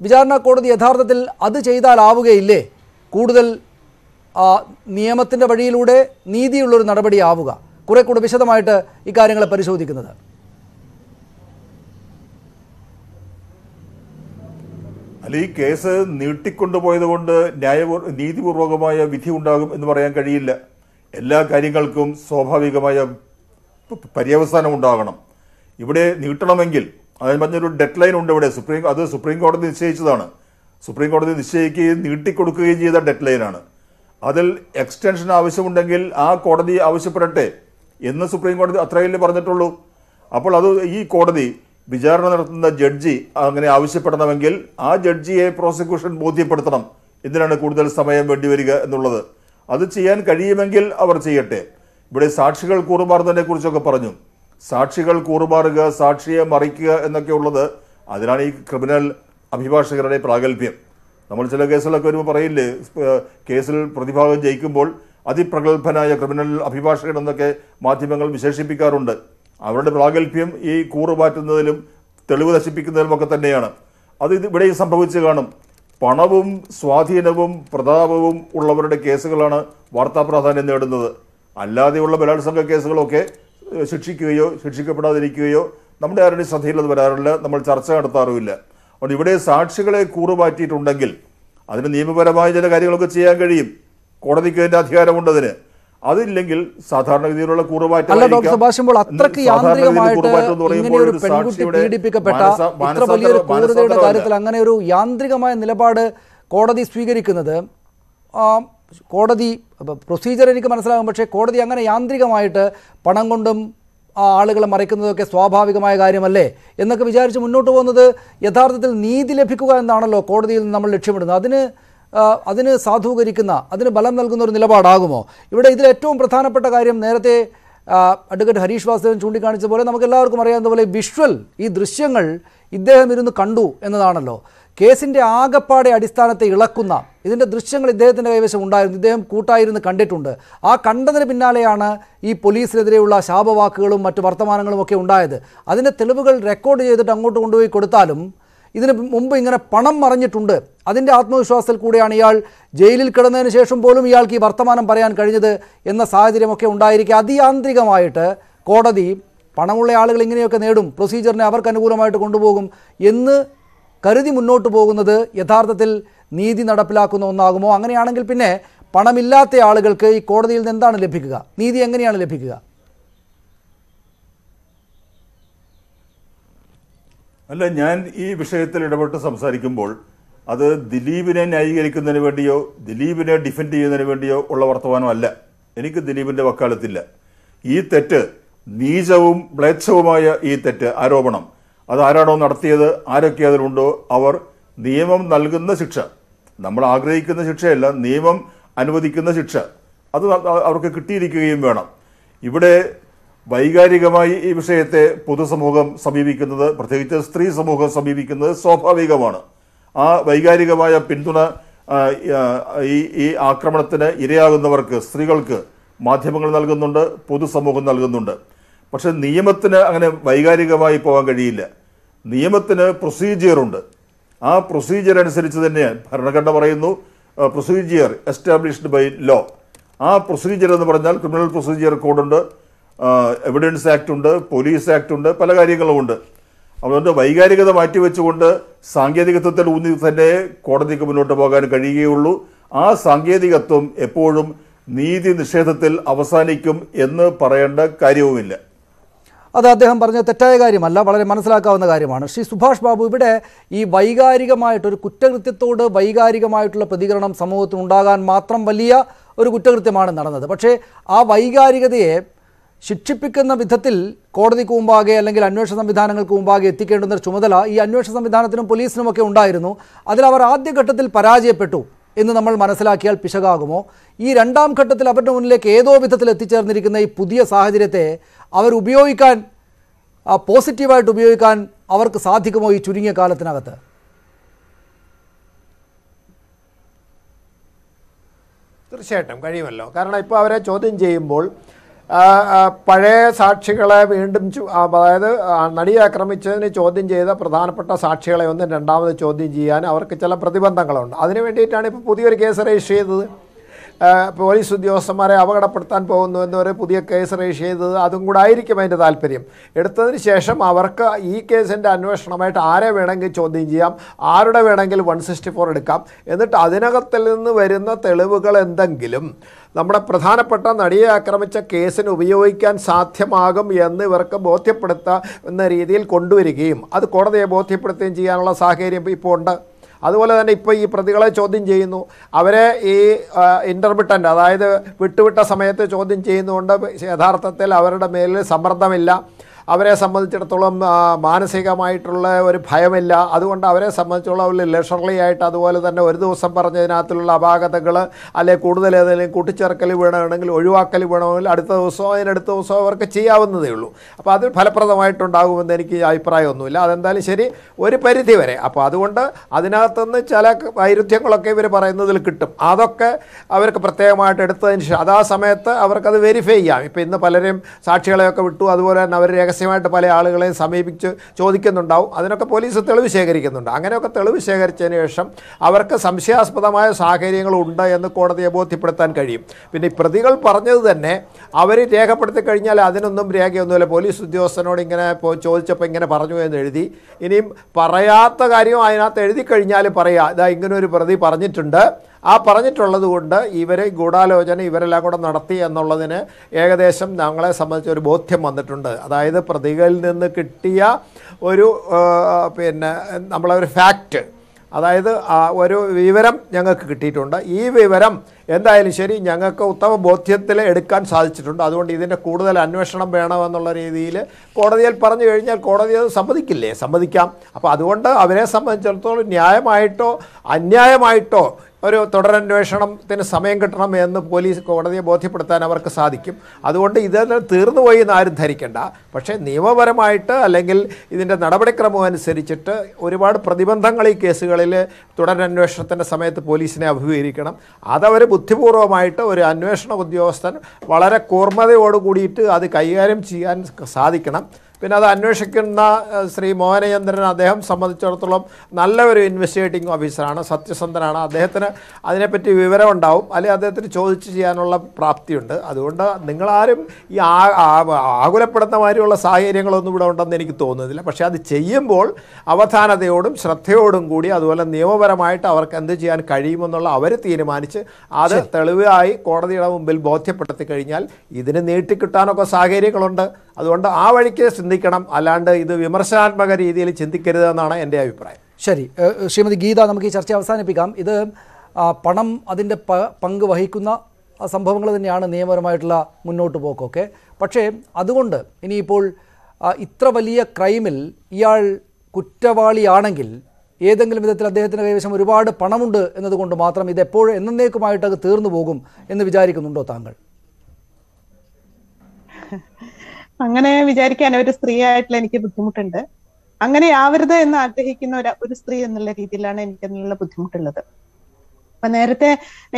വിചാരണ കോടതി യഥാർത്ഥത്തിൽ അത് ചെയ്താലാവുകയില്ലേ? കൂടുതൽ നിയമത്തിന്റെ വഴിയിലൂടെ നീതിയുള്ളൊരു നടപടിയാവുക. കുറെ കൂടെ വിശദമായിട്ട് ഇക്കാര്യങ്ങളെ പരിശോധിക്കുന്നത്. അല്ല ഈ കേസ് നീട്ടിക്കൊണ്ടുപോയത് കൊണ്ട് ന്യായപൂർ നീതിപൂർവകമായ വിധി ഉണ്ടാകും എന്ന് പറയാൻ കഴിയില്ല. എല്ലാ കാര്യങ്ങൾക്കും സ്വാഭാവികമായ പര്യവസാനം ഉണ്ടാകണം. ഇവിടെ നീട്ടണമെങ്കിൽ അതിന് പറഞ്ഞൊരു ഡെഡ് ലൈൻ ഉണ്ട് ഇവിടെ. സുപ്രീം അത് സുപ്രീം കോടതി നിശ്ചയിച്ചതാണ്. സുപ്രീം കോടതി നിശ്ചയിക്കുകയും നീട്ടിക്കൊടുക്കുകയും ചെയ്ത ഡെഡ് ലൈനാണ് അതിൽ എക്സ്റ്റൻഷൻ ആവശ്യമുണ്ടെങ്കിൽ ആ കോടതി ആവശ്യപ്പെടട്ടെ എന്ന് സുപ്രീം കോടതി അത്രയല്ലേ പറഞ്ഞിട്ടുള്ളൂ. അപ്പോൾ അത് ഈ കോടതി വിചാരണ നടത്തുന്ന ജഡ്ജി അങ്ങനെ ആവശ്യപ്പെടണമെങ്കിൽ ആ ജഡ്ജിയെ പ്രോസിക്യൂഷൻ ബോധ്യപ്പെടുത്തണം. എന്തിനാണ് കൂടുതൽ സമയം വേണ്ടിവരിക എന്നുള്ളത്. അത് ചെയ്യാൻ കഴിയുമെങ്കിൽ അവർ ചെയ്യട്ടെ. ഇവിടെ സാക്ഷികൾ കൂറുമാറുന്നതിനെ കുറിച്ചൊക്കെ പറഞ്ഞു. സാക്ഷികൾ കൂറുമാറുക സാക്ഷിയെ മറിക്കുക എന്നൊക്കെ ഉള്ളത് അതിനാണ് ഈ ക്രിമിനൽ അഭിഭാഷകരുടെ പ്രാഗൽഭ്യം. നമ്മൾ ചില കേസുകളൊക്കെ വരുമ്പോൾ പറയില്ലേ കേസിൽ പ്രതിഭാഗം ജയിക്കുമ്പോൾ അതിപ്രഗത്ഭനായ ക്രിമിനൽ അഭിഭാഷകൻ എന്നൊക്കെ മാധ്യമങ്ങൾ വിശേഷിപ്പിക്കാറുണ്ട്. അവരുടെ പ്രാഗൽഭ്യം ഈ കൂറുമാറ്റുന്നതിലും തെളിവ് നശിപ്പിക്കുന്നതിലും ഒക്കെ തന്നെയാണ്. അത് ഇത് ഇവിടെ സംഭവിച്ചു കാണും. പണവും സ്വാധീനവും പ്രതാപവും ഉള്ളവരുടെ കേസുകളാണ് വാർത്താ പ്രാധാന്യം നേടുന്നത്. അല്ലാതെയുള്ള ബലാത്സംഗ കേസുകളൊക്കെ ശിക്ഷിക്കുകയോ ശിക്ഷിക്കപ്പെടാതിരിക്കുകയോ നമ്മുടെ ആരുടെയും ശ്രദ്ധയിൽ അത് വരാറില്ല നമ്മൾ ചർച്ച നടത്താറുമില്ല. അതുകൊണ്ട് ഇവിടെ സാക്ഷികളെ കൂറുമാറ്റിയിട്ടുണ്ടെങ്കിൽ അതിന് നിയമപരമായ ചില കാര്യങ്ങളൊക്കെ ചെയ്യാൻ കഴിയും. കോടതിക്ക് അതിന്റെ അധികാരമുണ്ടതിന് അതില്ലെങ്കിൽ സാധാരണഗതിയിലുള്ള കൂറുമാറ്റം അങ്ങനെ ഒരു യാന്ത്രികമായ നിലപാട് കോടതി സ്വീകരിക്കുന്നത് കോടതി പ്രൊസീജിയർ എനിക്ക് മനസ്സിലാകും. പക്ഷേ കോടതി അങ്ങനെ യാന്ത്രികമായിട്ട് പണം കൊണ്ടും ആ ആളുകളെ മറിക്കുന്നതൊക്കെ സ്വാഭാവികമായ കാര്യമല്ലേ? എന്നൊക്കെ വിചാരിച്ച് മുന്നോട്ട് പോകുന്നത് യഥാർത്ഥത്തിൽ നീതി ലഭിക്കുക എന്നാണല്ലോ കോടതിയിൽ നിന്ന് നമ്മൾ ലക്ഷ്യമിടുന്നത്. അതിന് അതിന് സാധൂകരിക്കുന്ന അതിന് ബലം നൽകുന്ന ഒരു നിലപാടാകുമോ? ഇവിടെ ഇതിൽ ഏറ്റവും പ്രധാനപ്പെട്ട കാര്യം നേരത്തെ അഡ്വക്കേറ്റ് ഹരീഷ് വാസുദേവൻ ചൂണ്ടിക്കാണിച്ച പോലെ നമുക്ക് എല്ലാവർക്കും അറിയാവുന്ന പോലെ വിഷ്വൽ ഈ ദൃശ്യങ്ങൾ ഇദ്ദേഹം ഇരുന്ന് കണ്ടു എന്നതാണല്ലോ. കേസിന്റെ ആകപ്പാടെ അടിസ്ഥാനത്തെ ഇളക്കുന്ന ഇതിന്റെ ദൃശ്യങ്ങൾ ഇദ്ദേഹത്തിന്റെ കൈവശം ഉണ്ടായിരുന്നു. ഇദ്ദേഹം കൂട്ടായിരുന്നു കണ്ടിട്ടുണ്ട്. ആ കണ്ടതിന് പിന്നാലെയാണ് ഈ പോലീസിനെതിരെയുള്ള ശാപവാക്കുകളും മറ്റു വർത്തമാനങ്ങളും ഒക്കെ ഉണ്ടായത്. അതിന്റെ തെളിവുകൾ റെക്കോർഡ് ചെയ്തിട്ട് അങ്ങോട്ട് കൊണ്ടുപോയി കൊടുത്താലും ഇതിന് മുമ്പ് ഇങ്ങനെ പണം മറിഞ്ഞിട്ടുണ്ട്. അതിന്റെ ആത്മവിശ്വാസത്തിൽ കൂടിയാണ് ഇയാൾ ജയിലിൽ കിടന്നതിന് ശേഷം പോലും ഇയാൾക്ക് ഈ വർത്തമാനം പറയാൻ കഴിഞ്ഞത് എന്ന സാഹചര്യമൊക്കെ ഉണ്ടായിരിക്കെ. അതിയാന്ത്രികമായിട്ട് കോടതി പണമുള്ള ആളുകൾ ഇങ്ങനെയൊക്കെ നേടും. പ്രൊസീജിയറിനെ അവർക്ക് അനുകൂലമായിട്ട് കൊണ്ടുപോകും എന്ന് കരുതി മുന്നോട്ട് പോകുന്നത് യഥാർത്ഥത്തിൽ നീതി നടപ്പിലാക്കുന്ന ഒന്നാകുമോ? അങ്ങനെയാണെങ്കിൽ പിന്നെ പണമില്ലാത്ത ആളുകൾക്ക് ഈ കോടതിയിൽ നിന്ന് എന്താണ് ലഭിക്കുക? നീതി എങ്ങനെയാണ് ലഭിക്കുക? അല്ല ഞാൻ ഈ വിഷയത്തിൽ ഇടപെട്ട് സംസാരിക്കുമ്പോൾ അത് ദിലീപിനെ ന്യായീകരിക്കുന്നതിന് വേണ്ടിയോ ദിലീപിനെ ഡിഫെൻഡ് ചെയ്യുന്നതിന് വേണ്ടിയോ ഉള്ള വർത്തമാനമല്ല. എനിക്ക് ദിലീപിന്റെ വക്കാലത്തില്ല. ഈ തെറ്റ് നീചവും മ്ലേച്ഛവുമായ ഈ തെറ്റ് ആരോപണം. അത് ആരാണോ നടത്തിയത് ആരൊക്കെ അതിലുണ്ടോ അവർ നിയമം നൽകുന്ന ശിക്ഷ. നമ്മൾ ആഗ്രഹിക്കുന്ന ശിക്ഷയല്ല നിയമം അനുവദിക്കുന്ന ശിക്ഷ. അത് അവർക്ക് കിട്ടിയിരിക്കുകയും വേണം. ഇവിടെ വൈകാരികമായി ഈ വിഷയത്തെ പൊതുസമൂഹം സമീപിക്കുന്നത് പ്രത്യേകിച്ച് സ്ത്രീ സമൂഹം സമീപിക്കുന്നത് സ്വാഭാവികമാണ്. ആ വൈകാരികമായ പിന്തുണ ഈ ഈ ആക്രമണത്തിന് ഇരയാകുന്നവർക്ക് സ്ത്രീകൾക്ക് മാധ്യമങ്ങൾ നൽകുന്നുണ്ട് പൊതുസമൂഹം നൽകുന്നുണ്ട്. പക്ഷെ നിയമത്തിന് അങ്ങനെ വൈകാരികമായി പോകാൻ കഴിയില്ല. നിയമത്തിന് പ്രൊസീജിയറുണ്ട് ആ പ്രൊസീജിയർ അനുസരിച്ച് തന്നെ ഭരണഘടന പറയുന്നു. പ്രൊസീജിയർ എസ്റ്റാബ്ലിഷ്ഡ് ബൈ ലോ ആ പ്രൊസീജിയർ എന്ന് പറഞ്ഞാൽ ക്രിമിനൽ പ്രൊസീജിയർ കോഡുണ്ട് എവിഡൻസ് ആക്ട് ഉണ്ട് പോലീസ് ആക്ട് ഉണ്ട് പല കാര്യങ്ങളും ഉണ്ട്. അതുകൊണ്ട് വൈകാരികത മാറ്റിവെച്ചുകൊണ്ട് സാങ്കേതികത്വത്തിൽ ഊന്നി തന്നെ കോടതിക്ക് മുന്നോട്ട് പോകാൻ കഴിയുകയുള്ളൂ. ആ സാങ്കേതികത്വം എപ്പോഴും നീതി നിഷേധത്തിൽ അവസാനിക്കും എന്ന് പറയേണ്ട കാര്യവുമില്ല. അത് അദ്ദേഹം പറഞ്ഞ തെറ്റായ കാര്യമല്ല വളരെ മനസ്സിലാക്കാവുന്ന കാര്യമാണ്. ശ്രീ സുഭാഷ് ബാബു ഇവിടെ ഈ വൈകാരികമായിട്ടൊരു കുറ്റകൃത്യത്തോട് വൈകാരികമായിട്ടുള്ള പ്രതികരണം സമൂഹത്തിന് ഉണ്ടാകാൻ മാത്രം വലിയ ഒരു കുറ്റകൃത്യമാണ് നടന്നത്. പക്ഷേ ആ വൈകാരികതയെ ശിക്ഷിപ്പിക്കുന്ന വിധത്തിൽ കോടതിക്ക് മുമ്പാകെ അല്ലെങ്കിൽ അന്വേഷണ സംവിധാനങ്ങൾക്ക് മുമ്പാകെ എത്തിക്കേണ്ടുന്ന ചുമതല ഈ അന്വേഷണ സംവിധാനത്തിനും പോലീസിനുമൊക്കെ ഉണ്ടായിരുന്നു. അതിൽ അവർ ആദ്യഘട്ടത്തിൽ പരാജയപ്പെട്ടു. എന്ന് നമ്മൾ മനസ്സിലാക്കിയാൽ പിശകാകുമോ? ഈ രണ്ടാം ഘട്ടത്തിൽ അവരുടെ മുന്നിലേക്ക് ഏതോ വിധത്തിൽ എത്തിച്ചേർന്നിരിക്കുന്ന ഈ പുതിയ സാഹചര്യത്തെ അവർ ഉപയോഗിക്കാൻ പോസിറ്റീവായിട്ട് ഉപയോഗിക്കാൻ അവർക്ക് സാധിക്കുമോ ഈ ചുരുങ്ങിയ കാലത്തിനകത്ത്? തീർച്ചയായിട്ടും കഴിയുമല്ലോ. കാരണം ഇപ്പോൾ അവരെ ചോദ്യം ചെയ്യുമ്പോൾ പഴയ സാക്ഷികളെ വീണ്ടും അതായത് നടിയെ ആക്രമിച്ചതിന് ചോദ്യം ചെയ്ത പ്രധാനപ്പെട്ട സാക്ഷികളെ ഒന്നും രണ്ടാമത് ചോദ്യം ചെയ്യാൻ അവർക്ക് ചില പ്രതിബന്ധങ്ങളുണ്ട്. അതിന് വേണ്ടിയിട്ടാണ് ഇപ്പോൾ പുതിയൊരു കേസ് രജിസ്റ്റർ ചെയ്തത്. പോലീസ് ഉദ്യോഗസ്ഥന്മാരെ അപകടപ്പെടുത്താൻ പോകുന്നു എന്നൊരു പുതിയ കേസ് രജിസ്റ്റർ ചെയ്തത് അതും കൂടെ ആയിരിക്കും അതിന്റെ താല്പര്യം. എടുത്തതിന് ശേഷം അവർക്ക് ഈ കേസിന്റെ അന്വേഷണമായിട്ട് ആരെ വേണമെങ്കിൽ ചോദ്യം ചെയ്യാം ആരുടെ വേണമെങ്കിൽ വൺ സിക്സ്റ്റി ഫോർ എടുക്കാം. എന്നിട്ട് അതിനകത്തിൽ നിന്ന് വരുന്ന തെളിവുകൾ എന്തെങ്കിലും നമ്മുടെ പ്രധാനപ്പെട്ട നടിയെ ആക്രമിച്ച കേസിന് ഉപയോഗിക്കാൻ സാധ്യമാകും എന്ന് ഇവർക്ക് ബോധ്യപ്പെടുത്തുന്ന രീതിയിൽ കൊണ്ടുവരികയും അത് കോടതിയെ ബോധ്യപ്പെടുത്തുകയും ചെയ്യാനുള്ള സാഹചര്യം ഇപ്പോൾ ഉണ്ട്. അതുപോലെ തന്നെ ഇപ്പോൾ ഈ പ്രതികളെ ചോദ്യം ചെയ്യുന്നു. അവരെ ഈ ഇന്റർമിറ്റന്റ് അതായത് വിട്ടുവിട്ട സമയത്ത് ചോദ്യം ചെയ്യുന്നതുകൊണ്ട് യഥാർത്ഥത്തിൽ അവരുടെ മേലിൽ സമ്മർദ്ദമില്ല. അവരെ സംബന്ധിച്ചിടത്തോളം മാനസികമായിട്ടുള്ള ഒരു ഭയമില്ല. അതുകൊണ്ട് അവരെ സംബന്ധിച്ചുള്ള അവർ ലഷറലി ആയിട്ട് അതുപോലെ തന്നെ ഒരു ദിവസം പറഞ്ഞതിനകത്തുള്ള അപാകതകൾ അല്ലെങ്കിൽ കൂടുതൽ ഏതെങ്കിലും കൂട്ടിച്ചേർക്കൽ വേണമെങ്കിൽ ഒഴിവാക്കൽ വേണമെങ്കിൽ അടുത്ത ദിവസമോ അതിനടുത്ത ദിവസമോ അവർക്ക് ചെയ്യാവുന്നതേ ഉള്ളൂ. അപ്പോൾ അത് ഫലപ്രദമായിട്ടുണ്ടാകുമെന്ന് എനിക്ക് അഭിപ്രായമൊന്നുമില്ല. അതെന്തായാലും ശരി ഒരു പരിധി വരെ. അപ്പോൾ അതുകൊണ്ട് അതിനകത്തുനിന്ന് ചില വൈരുദ്ധ്യങ്ങളൊക്കെ ഇവർ പറയുന്നതിൽ കിട്ടും. അതൊക്കെ അവർക്ക് പ്രത്യേകമായിട്ട് എടുത്തതിന് ശേഷം അത് സമയത്ത് അവർക്കത് വെരിഫൈ ചെയ്യാം. ഇപ്പോൾ ഇന്ന് പലരും സാക്ഷികളെയൊക്കെ വിട്ടു. അതുപോലെ തന്നെ അവർ രഹസ്യമായിട്ട് പല ആളുകളെയും സമീപിച്ച് ചോദിക്കുന്നുണ്ടാവും. അതിനൊക്കെ പോലീസ് തെളിവ് ശേഖരിക്കുന്നുണ്ട്. അങ്ങനെയൊക്കെ തെളിവ് ശേഖരിച്ചതിന് ശേഷം അവർക്ക് സംശയാസ്പദമായ സാഹചര്യങ്ങളുണ്ട് എന്ന് കോടതിയെ ബോധ്യപ്പെടുത്താൻ കഴിയും. പിന്നെ പ്രതികൾ പറഞ്ഞത് തന്നെ അവർ രേഖപ്പെടുത്തി കഴിഞ്ഞാൽ അതിനൊന്നും രേഖയൊന്നുമില്ല. പോലീസ് ഉദ്യോഗസ്ഥനോട് ഇങ്ങനെ ചോദിച്ചപ്പോൾ ഇങ്ങനെ പറഞ്ഞു എന്ന് എഴുതി. ഇനിയും പറയാത്ത കാര്യം അതിനകത്ത് എഴുതി കഴിഞ്ഞാൽ പറയാം ഇതാ ഇങ്ങനൊരു പ്രതി പറഞ്ഞിട്ടുണ്ട്. ആ പറഞ്ഞിട്ടുള്ളത് കൊണ്ട് ഇവരെ ഗൂഢാലോചന ഇവരെല്ലാം കൂടെ നടത്തി എന്നുള്ളതിന് ഏകദേശം ഞങ്ങളെ സംബന്ധിച്ച് ഒരു ബോധ്യം വന്നിട്ടുണ്ട്. അതായത് പ്രതികളിൽ നിന്ന് കിട്ടിയ ഒരു പിന്നെ നമ്മളെ ഒരു ഫാക്റ്റ് അതായത് ഒരു വിവരം ഞങ്ങൾക്ക് കിട്ടിയിട്ടുണ്ട്. ഈ വിവരം എന്തായാലും ശരി ഞങ്ങൾക്ക് ഉത്തമ ബോധ്യത്തിൽ എടുക്കാൻ സാധിച്ചിട്ടുണ്ട്. അതുകൊണ്ട് ഇതിന്റെ കൂടുതൽ അന്വേഷണം വേണമെന്നുള്ള രീതിയിൽ കോടതിയിൽ പറഞ്ഞു കഴിഞ്ഞാൽ കോടതി അത് സമ്മതിക്കില്ലേ? സമ്മതിക്കാം. അപ്പോൾ അതുകൊണ്ട് അവരെ സംബന്ധിച്ചിടത്തോളം ന്യായമായിട്ടോ അന്യായമായിട്ടോ ഒരു തുടരന്വേഷണത്തിന് സമയം കിട്ടണം എന്ന് പോലീസ് കോടതിയെ ബോധ്യപ്പെടുത്താൻ അവർക്ക് സാധിക്കും. അതുകൊണ്ട് ഇതെല്ലാം തീർന്നുപോയി എന്ന് ആരും ധരിക്കേണ്ട. പക്ഷേ നിയമപരമായിട്ട് അല്ലെങ്കിൽ ഇതിന്റെ നടപടിക്രമം അനുസരിച്ചിട്ട് ഒരുപാട് പ്രതിബന്ധങ്ങൾ ഈ കേസുകളിൽ തുടരന്വേഷണത്തിന്റെ സമയത്ത് പോലീസിനെ അഭിമുഖീകരിക്കണം. അതവർ ബുദ്ധിപൂർവമായിട്ട് ഒരു അന്വേഷണ ഉദ്യോഗസ്ഥൻ വളരെ കൂർമ്മതയോട് കൂടിയിട്ട് അത് കൈകാര്യം ചെയ്യാൻ സാധിക്കണം. പിന്നെ അത് അന്വേഷിക്കുന്ന ശ്രീ മോഹനചന്ദ്രൻ അദ്ദേഹം സംബന്ധിച്ചിടത്തോളം നല്ല ഒരു ഇൻവെസ്റ്റിഗേറ്റിംഗ് ഓഫീസറാണ് സത്യസന്ധനാണ്. അദ്ദേഹത്തിന് അതിനെപ്പറ്റി വിവരം ഉണ്ടാവും അല്ലെങ്കിൽ അദ്ദേഹത്തിന് ചോദിച്ചു ചെയ്യാനുള്ള പ്രാപ്തിയുണ്ട്. അതുകൊണ്ട് നിങ്ങളാരും ഈ ആകുലപ്പെടുന്ന മാതിരിയുള്ള സാഹചര്യങ്ങളൊന്നും ഇവിടെ ഉണ്ടെന്ന് എനിക്ക് തോന്നുന്നില്ല. പക്ഷേ അത് ചെയ്യുമ്പോൾ അവധാനതയോടും ശ്രദ്ധയോടും കൂടി അതുപോലെ നിയമപരമായിട്ട് അവർക്ക് എന്ത് ചെയ്യാൻ കഴിയുമെന്നുള്ള അവർ തീരുമാനിച്ച് അത് തെളിവായി കോടതിയുടെ മുമ്പിൽ ബോധ്യപ്പെടുത്തി കഴിഞ്ഞാൽ ഇതിന് നീട്ടിക്കിട്ടാനൊക്കെ സാഹചര്യങ്ങളുണ്ട്. അതുകൊണ്ട് ആ വഴിക്ക് ചിന്തിക്കണം. അല്ലാണ്ട് ഇത് വിമർശനാത്മക രീതിയിൽ ചിന്തിക്കരുതെന്നാണ് എന്റെ അഭിപ്രായം. ശരി. ശ്രീമതി ഗീത നമുക്ക് ഈ ചർച്ച അവസാനിപ്പിക്കാം. ഇത് പണം അതിന്റെ പ- പങ്ക് വഹിക്കുന്ന സംഭവങ്ങൾ തന്നെയാണ് നിയമപരമായിട്ടുള്ള മുന്നോട്ട് പോക്കൊക്കെ. പക്ഷേ അതുകൊണ്ട് ഇനിയിപ്പോൾ ഇത്ര വലിയ ക്രൈമിൽ ഇയാൾ കുറ്റവാളിയാണെങ്കിൽ ഏതെങ്കിലും വിധത്തിൽ അദ്ദേഹത്തിന്റെ കൈവശം ഒരുപാട് പണമുണ്ട് എന്നതുകൊണ്ട് മാത്രം ഇത് എപ്പോഴും എന്നേക്കുമായിട്ട് അത് തീർന്നു പോകും എന്ന് വിചാരിക്കുന്നുണ്ടോ താങ്കൾ? അങ്ങനെ വിചാരിക്കാൻ ഒരു സ്ത്രീ ആയിട്ടുള്ള എനിക്ക് ബുദ്ധിമുട്ടുണ്ട്. അങ്ങനെ ആവരുത് എന്ന് ആഗ്രഹിക്കുന്ന ഒരു ഒരു സ്ത്രീ എന്നുള്ള രീതിയിലാണ് എനിക്ക് അതിനുള്ള ബുദ്ധിമുട്ടുള്ളത്. അപ്പൊ നേരത്തെ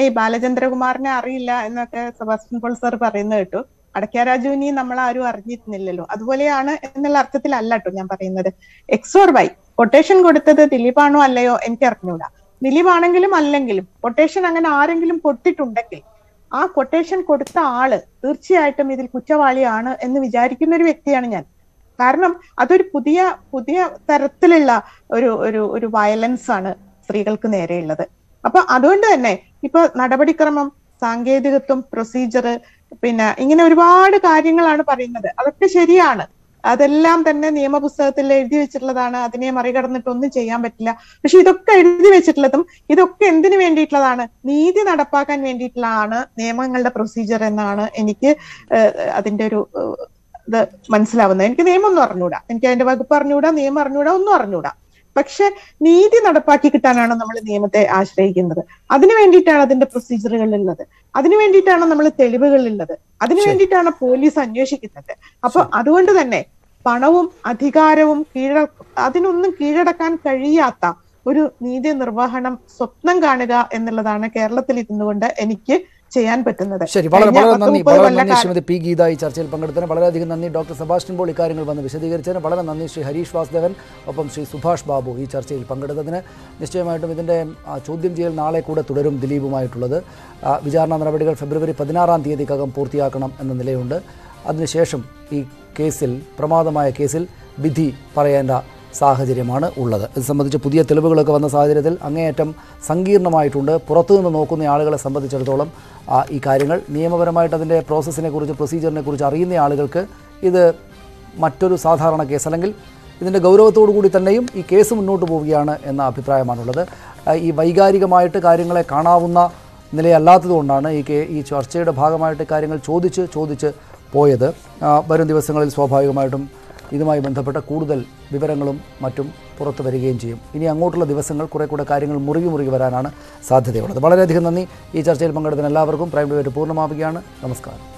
ഈ ബാലചന്ദ്രകുമാറിനെ അറിയില്ല എന്നൊക്കെ സെബാസ്റ്റ്യൻ പോൾ സാർ പറയുന്നത് കേട്ടു. അടയ്ക്ക രാജുവിനെ നമ്മൾ ആരും അറിഞ്ഞിരുന്നില്ലല്ലോ. അതുപോലെയാണ് എന്നുള്ള അർത്ഥത്തിലല്ല കേട്ടോ ഞാൻ പറയുന്നത്. എക്സ് ഓർ വൈ കൊട്ടേഷൻ കൊടുത്തത് ദിലീപാണോ അല്ലയോ? എനിക്ക് അറിഞ്ഞൂടാ. ദിലീപാണെങ്കിലും അല്ലെങ്കിലും കൊട്ടേഷൻ അങ്ങനെ ആരെങ്കിലും കൊടുത്തിട്ടുണ്ടെങ്കിൽ ആ കൊട്ടേഷൻ കൊടുത്ത ആൾ തീർച്ചയായിട്ടും ഇതിൽ കുറ്റവാളിയാണ് എന്ന് വിചാരിക്കുന്ന ഒരു വ്യക്തിയാണ് ഞാൻ. കാരണം അതൊരു പുതിയ പുതിയ തരത്തിലുള്ള ഒരു ഒരു ഒരു വയലൻസ് ആണ് സ്ത്രീകൾക്ക് നേരെയുള്ളത്. അപ്പൊ അതുകൊണ്ട് തന്നെ ഇപ്പൊ നടപടിക്രമം സാങ്കേതികത്വം പ്രൊസീജർ പിന്നെ ഇങ്ങനെ ഒരുപാട് കാര്യങ്ങളാണ് പറയുന്നത്. അതൊക്കെ ശരിയാണ്. അതെല്ലാം തന്നെ നിയമപുസ്തകത്തിൽ എഴുതി വെച്ചിട്ടുള്ളതാണ്. അതിനെ മറികടന്നിട്ട് ഒന്നും ചെയ്യാൻ പറ്റില്ല. പക്ഷെ ഇതൊക്കെ എഴുതി വെച്ചിട്ടുള്ളതും ഇതൊക്കെ എന്തിനു വേണ്ടിയിട്ടുള്ളതാണ്? നീതി നടപ്പാക്കാൻ വേണ്ടിയിട്ടുള്ളതാണ് നിയമങ്ങളുടെ പ്രൊസീജിയർ എന്നാണ് എനിക്ക് അതിന്റെ ഒരു ഇത് മനസ്സിലാവുന്നത്. എനിക്ക് നിയമം ഒന്നും അറിഞ്ഞൂടാ. എനിക്ക് അതിന്റെ വകുപ്പ് അറിഞ്ഞൂടാ നിയമം അറിഞ്ഞൂടാ ഒന്നും അറിഞ്ഞൂടാ. പക്ഷെ നീതി നടപ്പാക്കി കിട്ടാനാണ് നമ്മൾ നിയമത്തെ ആശ്രയിക്കുന്നത്. അതിനു വേണ്ടിയിട്ടാണ് അതിന്റെ പ്രൊസീജിയറുകൾ ഉള്ളത് അതിനു വേണ്ടിയിട്ടാണ് നമ്മൾ തെളിവുകൾ ഉള്ളത് അതിനു വേണ്ടിയിട്ടാണ് പോലീസ് അന്വേഷിക്കുന്നത്. അപ്പൊ അതുകൊണ്ട് തന്നെ പണവും അധികാരവും കീഴ അതിനൊന്നും കീഴടക്കാൻ കഴിയാത്ത ഒരു നീതി നിർവഹണം സ്വപ്നം കാണുക എന്നുള്ളതാണ് കേരളത്തിൽ ഇരുന്നുകൊണ്ട് എനിക്ക് ചെയ്യാൻ പറ്റുന്നത്. ശരി വളരെ വളരെ നന്ദി വളരെ നന്ദി ശ്രീമതി പി ഗീത ഈ ചർച്ചയിൽ പങ്കെടുത്തതിന് വളരെയധികം നന്ദി. ഡോക്ടർ സെബാസ്റ്റ്യൻ പോൾ ഇക്കാര്യങ്ങൾ വന്ന് വിശദീകരിച്ചതിന് വളരെ നന്ദി ശ്രീ ഹരീഷ് വാസുദേവൻ ഒപ്പം ശ്രീ സുഭാഷ് ബാബു ഈ ചർച്ചയിൽ പങ്കെടുത്തതിന്. നിശ്ചയമായിട്ടും ഇതിന്റെ ചോദ്യം ചെയ്യൽ നാളെ കൂടെ തുടരും ദിലീപുമായിട്ടുള്ളത്. വിചാരണ നടപടികൾ ഫെബ്രുവരി പതിനാറാം തീയതിക്കകം പൂർത്തിയാക്കണം എന്ന നിലയുണ്ട്. അതിനുശേഷം ഈ കേസിൽ പ്രമാദമായ കേസിൽ വിധി പറയേണ്ട സാഹചര്യമാണ് ഉള്ളത്. ഇത് സംബന്ധിച്ച് പുതിയ തെളിവുകളൊക്കെ വന്ന സാഹചര്യത്തിൽ അങ്ങേയറ്റം സങ്കീർണമായിട്ടുണ്ട്. പുറത്തുനിന്ന് നോക്കുന്ന ആളുകളെ സംബന്ധിച്ചിടത്തോളം ഈ കാര്യങ്ങൾ നിയമപരമായിട്ട് അതിന്റെ പ്രോസസ്സിനെ കുറിച്ച് പ്രൊസീജിയറിനെ കുറിച്ച് അറിയുന്ന ആളുകൾക്ക് ഇത് മറ്റൊരു സാധാരണ കേസ് അല്ലെങ്കിൽ ഇതിന്റെ ഗൗരവത്തോടു കൂടി തന്നെയും ഈ കേസ് മുന്നോട്ട് പോവുകയാണ് എന്ന അഭിപ്രായമാണുള്ളത്. ഈ വൈകാരികമായിട്ട് കാര്യങ്ങളെ കാണാവുന്ന നിലയല്ലാത്തതുകൊണ്ടാണ് ഈ ഈ ചർച്ചയുടെ ഭാഗമായിട്ട് കാര്യങ്ങൾ ചോദിച്ച് ചോദിച്ച് പോയത്. വരും ദിവസങ്ങളിൽ സ്വാഭാവികമായിട്ടും ഇതുമായി ബന്ധപ്പെട്ട കൂടുതൽ വിവരങ്ങളും മറ്റും പുറത്തു വരികയും ചെയ്യും. ഇനി അങ്ങോട്ടുള്ള ദിവസങ്ങൾ കുറേ കൂടെ കാര്യങ്ങൾ മുറുകി മുറുകി വരാനാണ് സാധ്യതയുള്ളത്. വളരെയധികം നന്ദി. ഈ ചർച്ചയിൽ പങ്കെടുത്ത എല്ലാവർക്കും പ്രൈം ഡിബേറ്റ് പൂർണമാവുകയാണ്. നമസ്കാരം.